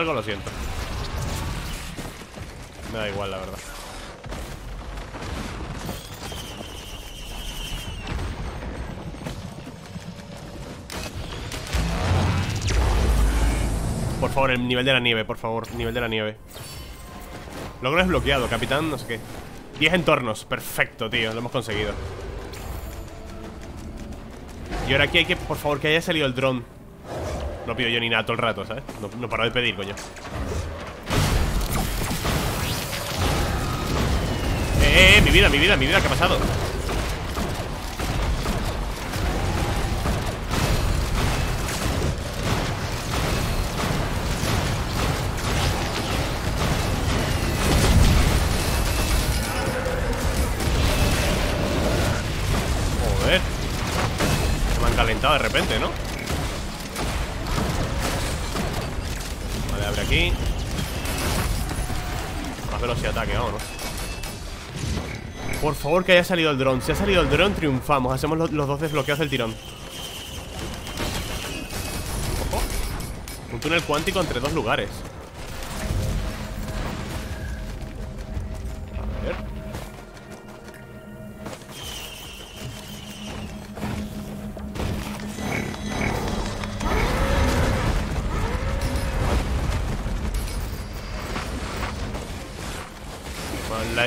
algo, lo siento. Me da igual, la verdad. Por favor, el nivel de la nieve, por favor Nivel de la nieve. Logro desbloqueado, capitán, no sé qué. 10 entornos, perfecto, tío, lo hemos conseguido. Y ahora aquí hay que, por favor, que haya salido el dron No pido yo ni nada todo el rato, ¿sabes? No, no paro de pedir, coño Eh, eh, mi vida, mi vida, mi vida, ¿qué ha pasado? de repente, ¿no? Más velocidad de ataque, vámonos. Por favor que haya salido el dron. Si ha salido el dron, triunfamos. Hacemos los, dos desbloqueos del tirón. Ojo. Un túnel cuántico entre dos lugares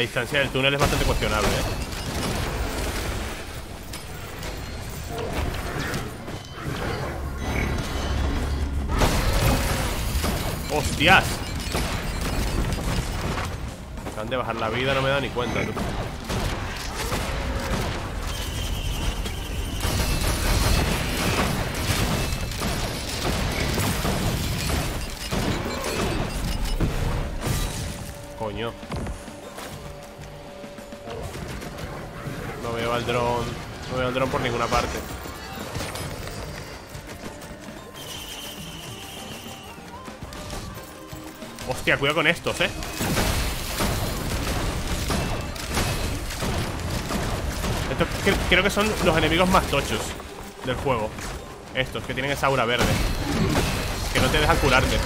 distancia del túnel es bastante cuestionable, ¿eh? ¡Hostias! Han de bajar la vida, no me da ni cuenta, tú. Ninguna parte. Hostia, cuidado con estos, eh. Estos creo que son los enemigos más tochos Del juego. Estos, que tienen esa aura verde. Que no te dejan curarte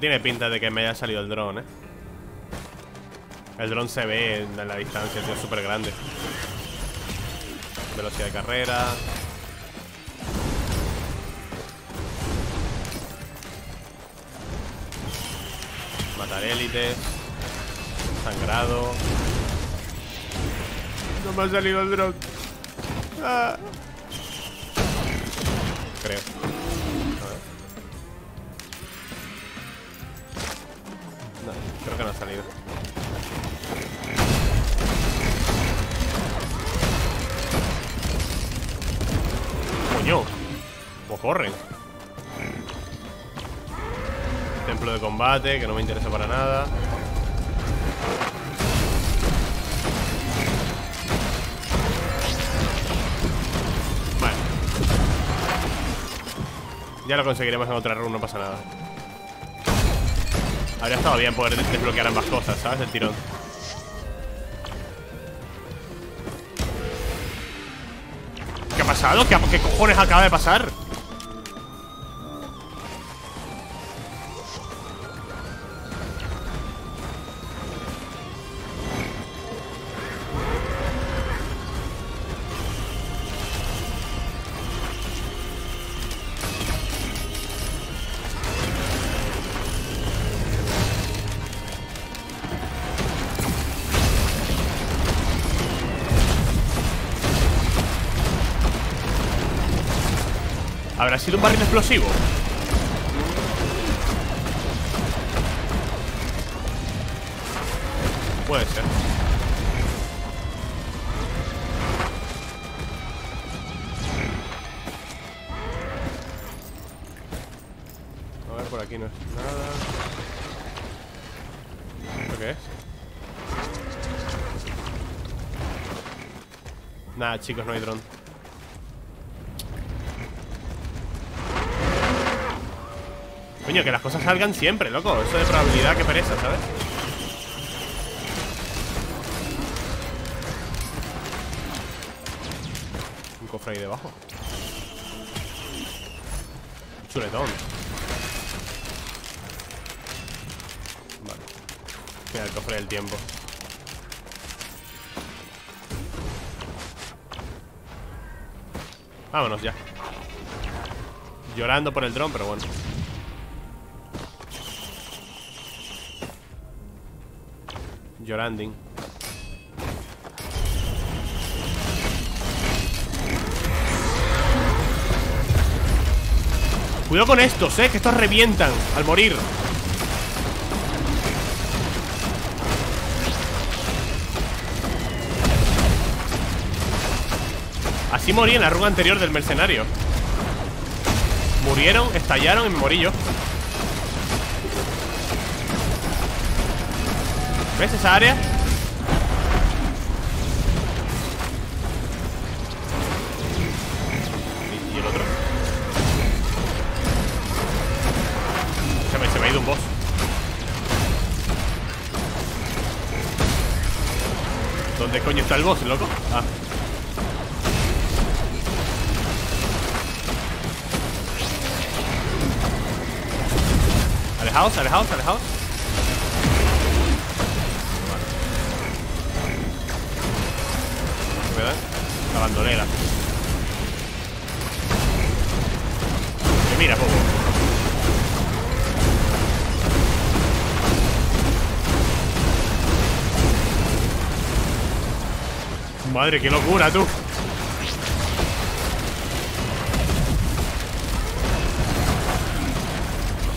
Tiene pinta de que me haya salido el dron, ¿eh? El dron se ve en la distancia, tío, súper grande Velocidad de carrera. Matar élites. Sangrado. No me ha salido el dron. Ah. Que no me interesa para nada. Vale. Ya lo conseguiremos en otra run, no pasa nada. Habría estado bien poder desbloquear ambas cosas, ¿sabes? El tirón ¿Qué ha pasado? ¿Qué, ¿Qué cojones acaba de pasar? Sido un barril explosivo? Puede ser A ver, por aquí no es nada ¿Esto qué es? Nada, chicos, no hay dron Que las cosas salgan siempre, loco. Eso de probabilidad que pereza, ¿sabes? Un cofre ahí debajo. Chuletón. Vale. Mira el cofre del tiempo. Vámonos ya. Llorando por el dron, pero bueno Cuidado con estos, eh Que estos revientan al morir. Así morí en la ruga anterior del mercenario. Murieron, estallaron y me morí yo ¿Ves esa área? ¿Y, el otro? Se me, se me ha ido un boss ¿Dónde coño está el boss, loco? Ah Alejaos, alejaos, alejaos mira, poco. Madre, qué locura, tú.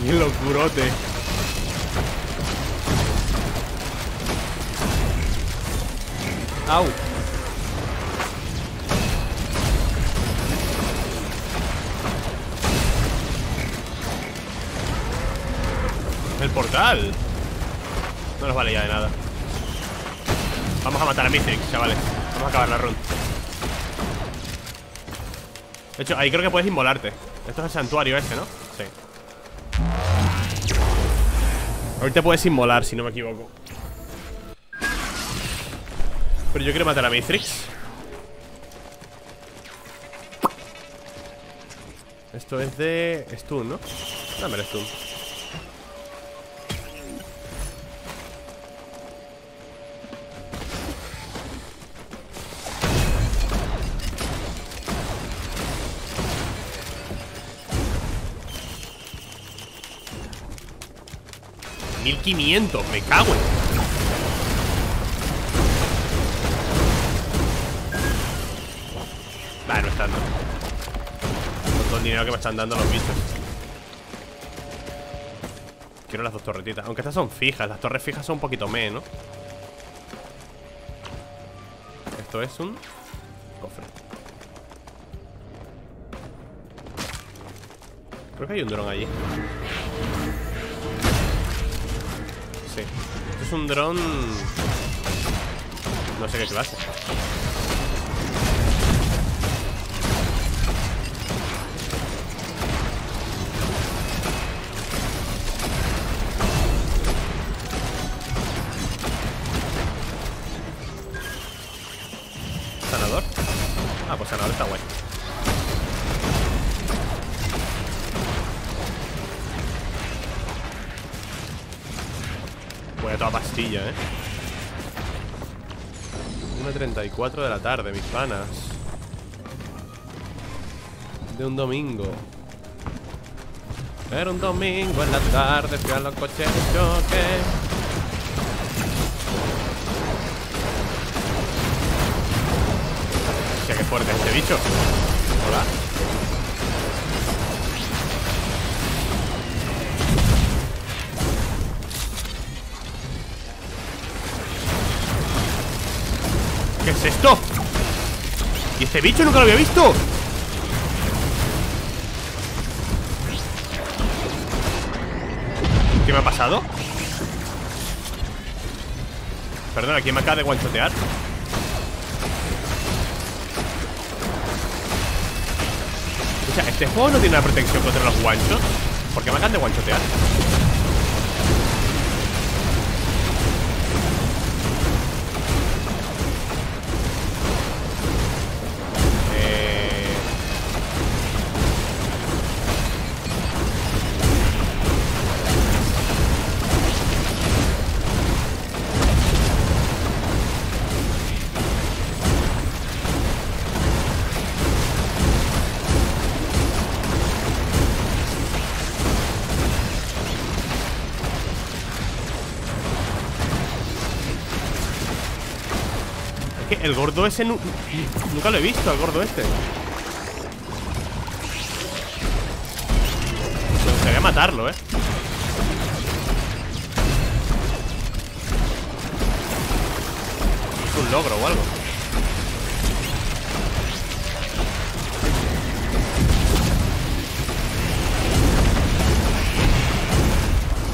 Qué locurote. Au El portal. No nos vale ya de nada. Vamos a matar a Mitrix, chavales. Vamos a acabar la run. De hecho, ahí creo que puedes inmolarte. Esto es el santuario ese, ¿no? Sí. Ahorita puedes inmolar, si no me equivoco. Pero yo quiero matar a Matrix Esto es de stun, ¿no? Dame el stun ¡1500! Me cago en... Vale, no están dando todo el dinero que me están dando los bichos Quiero las dos torretitas Aunque estas son fijas Las torres fijas son un poquito menos ¿no? Esto es un cofre Creo que hay un dron allí es un dron... No sé qué clase. 1.34 de la tarde, mis panas. De un domingo. Era un domingo en la tarde Fui los coches choque. Hostia, qué fuerte este bicho Este bicho nunca lo había visto? ¿Qué me ha pasado? Perdona, ¿quién me acaba de guanchotear? O sea, este juego no tiene una protección contra los guanchos. ¿Por qué me acaban de guanchotear? El gordo ese nu- nunca lo he visto, el gordo este. Me gustaría matarlo, eh. Es un logro o algo.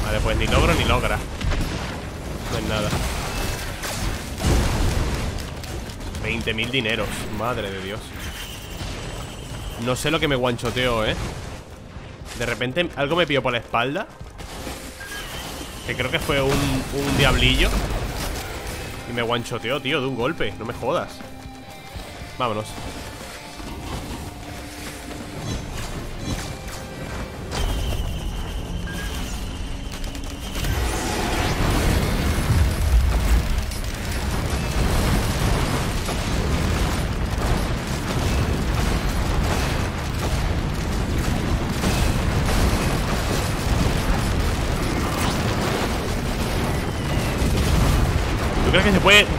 Vale, pues ni logro ni logra. No es nada. 20.000 dineros, madre de Dios. No sé lo que me guanchoteo, ¿eh? De repente algo me pilló por la espalda. Que creo que fue un, un diablillo. Y me guanchoteó, tío, de un golpe. No me jodas. Vámonos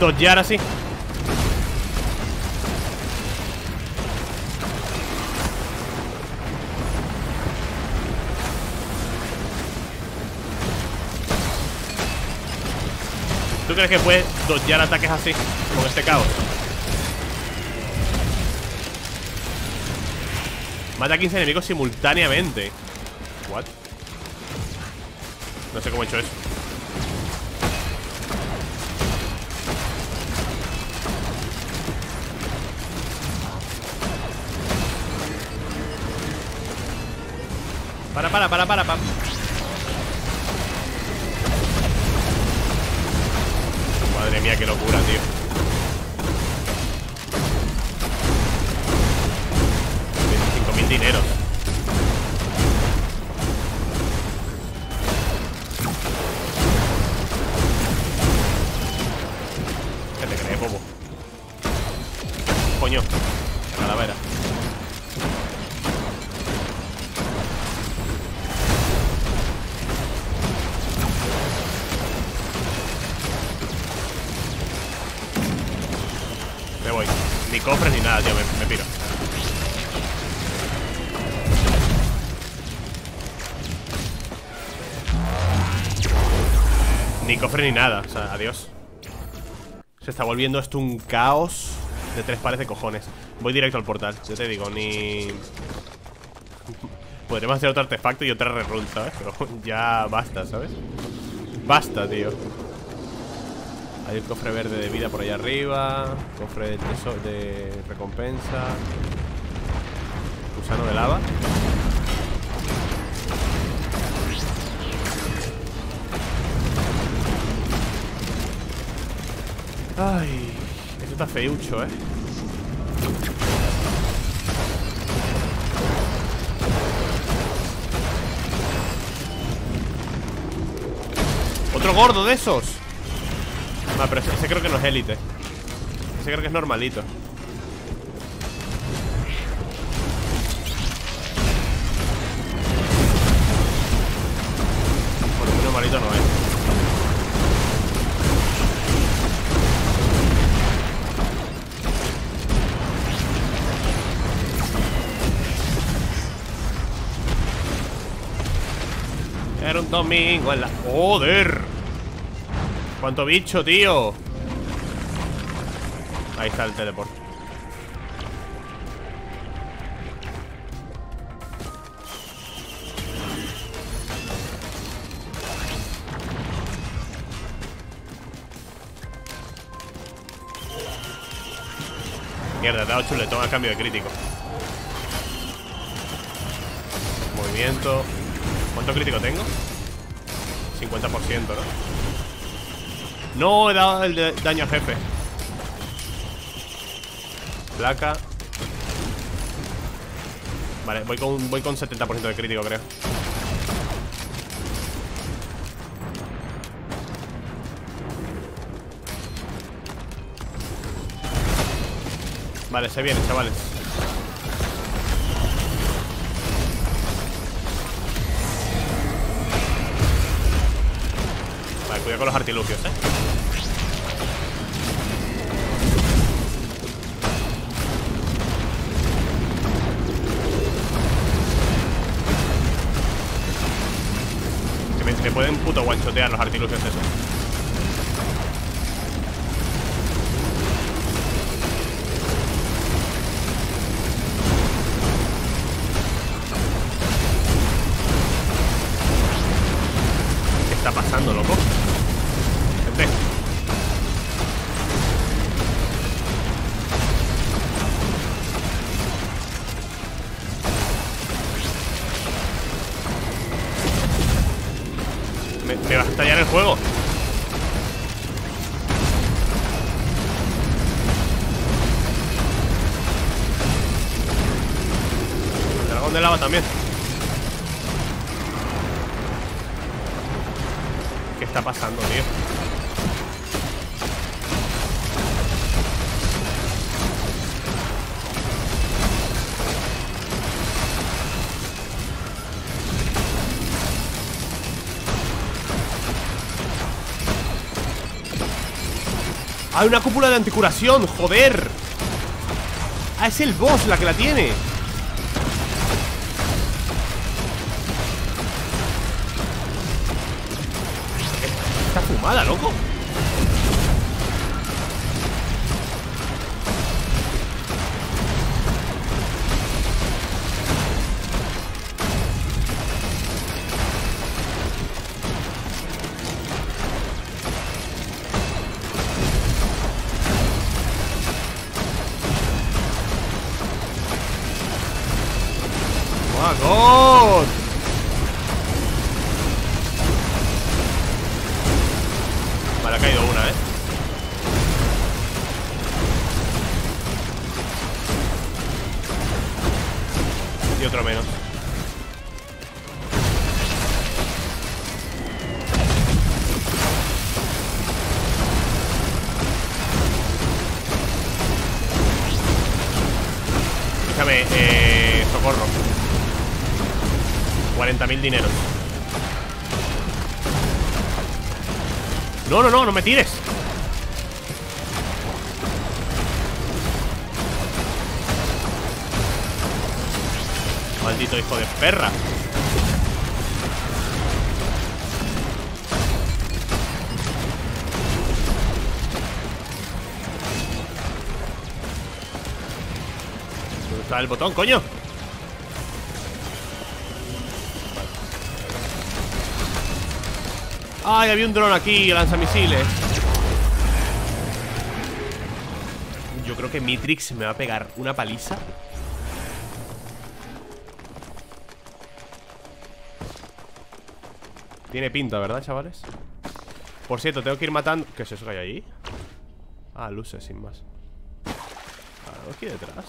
dodgear así? ¿Tú crees que puedes dodgear ataques así? Con este caos Mata a 15 enemigos simultáneamente What? No sé cómo he hecho eso Para, para, para, para, para. Madre mía, qué locura, tío. Mil dineros. Ni nada. O sea, adiós. Se está volviendo esto un caos de tres pares de cojones. Voy directo al portal. Yo te digo, ni... Podríamos hacer otro artefacto y otra rerun, ¿sabes? Pero ya basta, ¿sabes? Basta, tío. Hay un cofre verde de vida por allá arriba. Cofre de, de recompensa. Gusano de lava. Ay, esto está feucho, eh. Otro gordo de esos. Ah, pero ese creo que no es élite. Ese creo que es normalito. Domingo en la... ¡Joder! ¡Cuánto bicho, tío! Ahí está el teleport Mierda, ha dado chuletón a cambio de crítico Movimiento ¿Cuánto crítico tengo? 50%, ¿no? No, he dado el daño al jefe. Placa. Vale, voy con, voy con 70% de crítico, creo. Vale, se viene, chavales cuidado con los artilugios, eh. Que me, pueden puto guanchotear los artilugios esos Hay una cúpula de anticuración, joder. Ah, es el boss la que la tiene 40.000 dineros No, no, no, no me tires. Maldito hijo de perra. El botón, coño? Ay, había un dron aquí, lanzamisiles. Yo creo que Mitrix me va a pegar una paliza. Tiene pinta, ¿verdad, chavales? Por cierto, tengo que ir matando... ¿Qué es eso que hay ahí? Ah, luces, sin más. Ah, aquí detrás.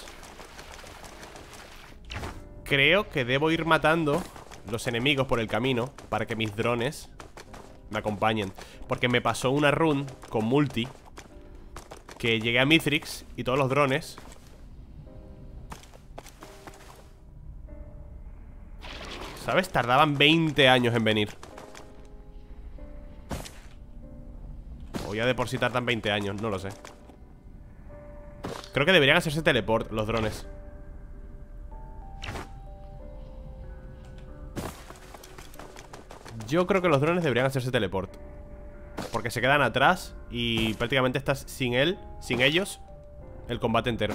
Creo que debo ir matando los enemigos por el camino Para que mis drones me acompañen. Porque me pasó una run con multi Que llegué a Mithrix y todos los drones ¿Sabes? Tardaban 20 años en venir. O ya de por sí tardan 20 años, no lo sé. Creo que deberían hacerse teleport los drones Yo creo que los drones deberían hacerse teleport Porque se quedan atrás Y prácticamente estás sin él Sin ellos El combate entero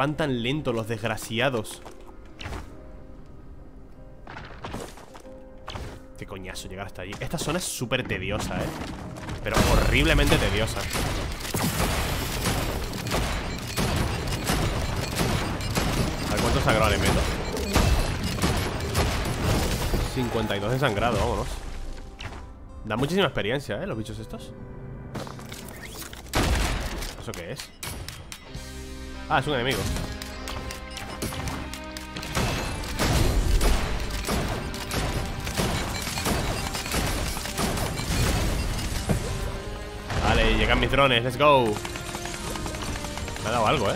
van tan lentos los desgraciados? Qué coñazo llegar hasta allí Esta zona es súper tediosa, eh. Pero horriblemente tediosa. A ver cuánto sangrado le meto 52 de sangrado, vámonos. Da muchísima experiencia, eh, los bichos estos. ¿Eso qué es? Ah, es un enemigo. Vale, llegan mis drones, let's go. Me ha dado algo, eh.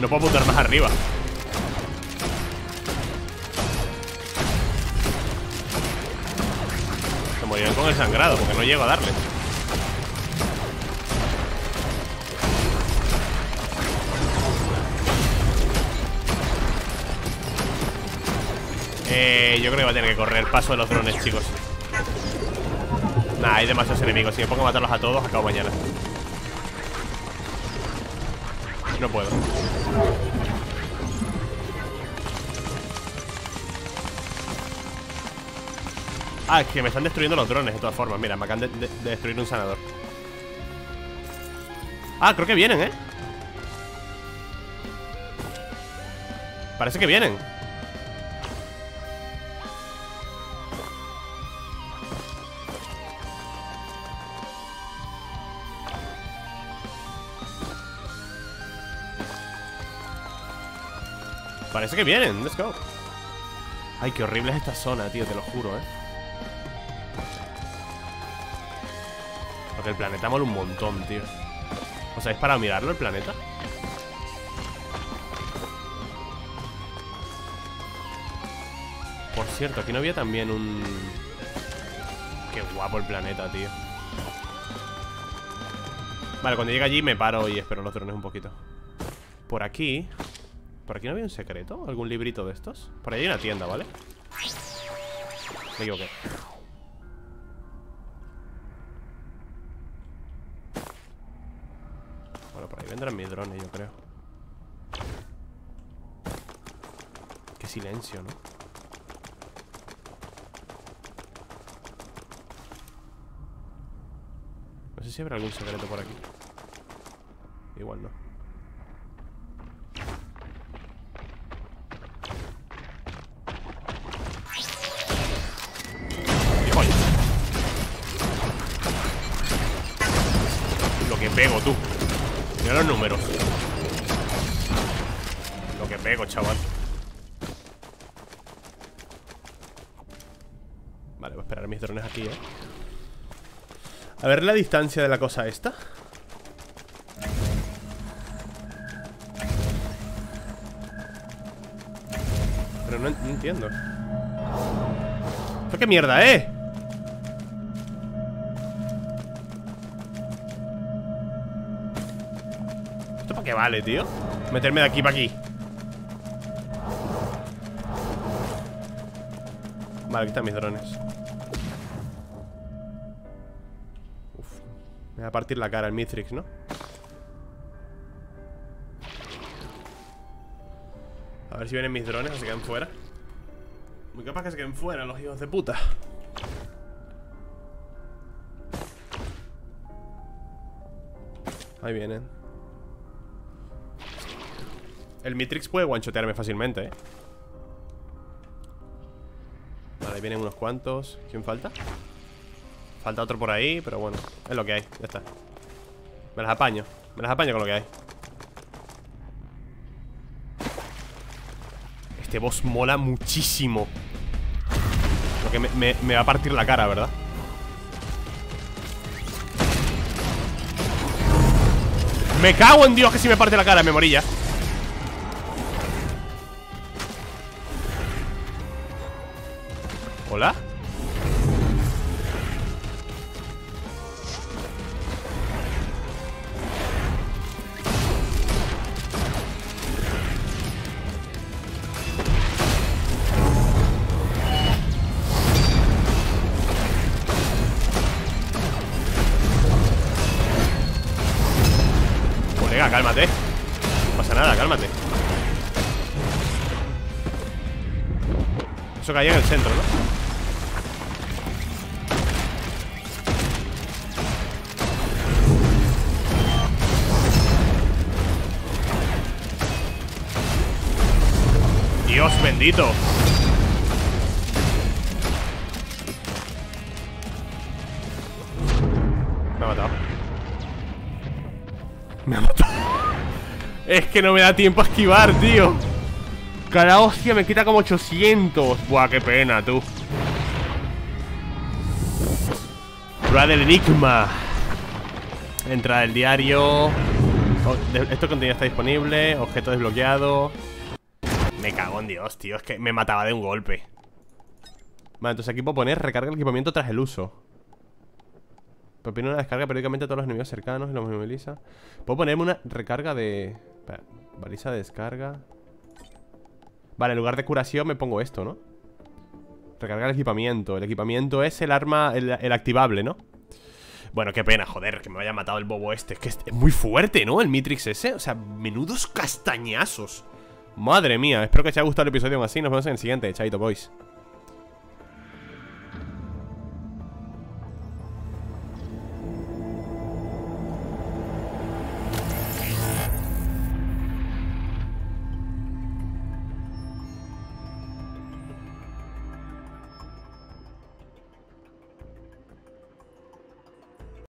No puedo apuntar más arriba morirán con el sangrado Porque no llego a darle. Eh, yo creo que va a tener que correr Paso de los drones, chicos. Nah, hay demasiados enemigos. Si me pongo a matarlos a todos, acabo mañana. No puedo Ah, es que me están destruyendo los drones de todas formas. Mira, me acaban de, de- de destruir un sanador. Ah, creo que vienen, ¿eh? Parece que vienen. Parece que vienen, let's go. Ay, qué horrible es esta zona, tío, te lo juro, eh El planeta mola un montón, tío ¿Os habéis parado a mirarlo, el planeta? Por cierto, aquí no había también un... Qué guapo el planeta, tío Vale, cuando llegue allí me paro y espero los drones un poquito Por aquí ¿Por aquí no había un secreto? ¿Algún librito de estos? Por ahí hay una tienda, ¿vale? Me equivoqué vendrán mis drones, yo creo. Qué silencio, ¿no? No sé si habrá algún secreto por aquí. Igual no los números. Lo que pego, chaval. Vale, voy a esperar mis drones aquí, eh. A ver la distancia de la cosa esta. Pero no, entiendo. ¿Esto qué mierda, eh? ¿Esto para qué vale, tío? Meterme de aquí para aquí. Vale, aquí están mis drones. Uf Me va a partir la cara el Mithrix, ¿no? A ver si vienen mis drones o se quedan fuera. Muy capaz que se queden fuera los hijos de puta. Ahí vienen El Mitrix puede guanchotearme fácilmente, eh Vale, ahí vienen unos cuantos. ¿Quién falta? Falta otro por ahí, pero bueno Es lo que hay, ya está. Me las apaño Me las apaño con lo que hay. Este boss mola muchísimo. Lo que me, va a partir la cara, ¿verdad? Me cago en Dios que si me parte la cara, me morí ya Me ha matado. Me ha matado. Es que no me da tiempo a esquivar, tío. Cada hostia me quita como 800 Buah, qué pena, tú. Prueba del enigma. Entrada del diario. Oh, Esto contenido está disponible. Objeto desbloqueado. Me cago en Dios, tío Es que me mataba de un golpe Vale, entonces aquí puedo poner Recarga el equipamiento tras el uso Propone una descarga periódicamente a todos los enemigos cercanos y los moviliza. Puedo ponerme una recarga de... Baliza de descarga. Vale, en lugar de curación me pongo esto, ¿no? Recargar el equipamiento. El equipamiento es el arma, el, el activable, ¿no? Bueno, qué pena, joder, que me haya matado el bobo este. Es que es muy fuerte, ¿no? El Mitrix ese. O sea, menudos castañazos. Madre mía, espero que os haya gustado el episodio aún así. Nos vemos en el siguiente. Chaito, boys.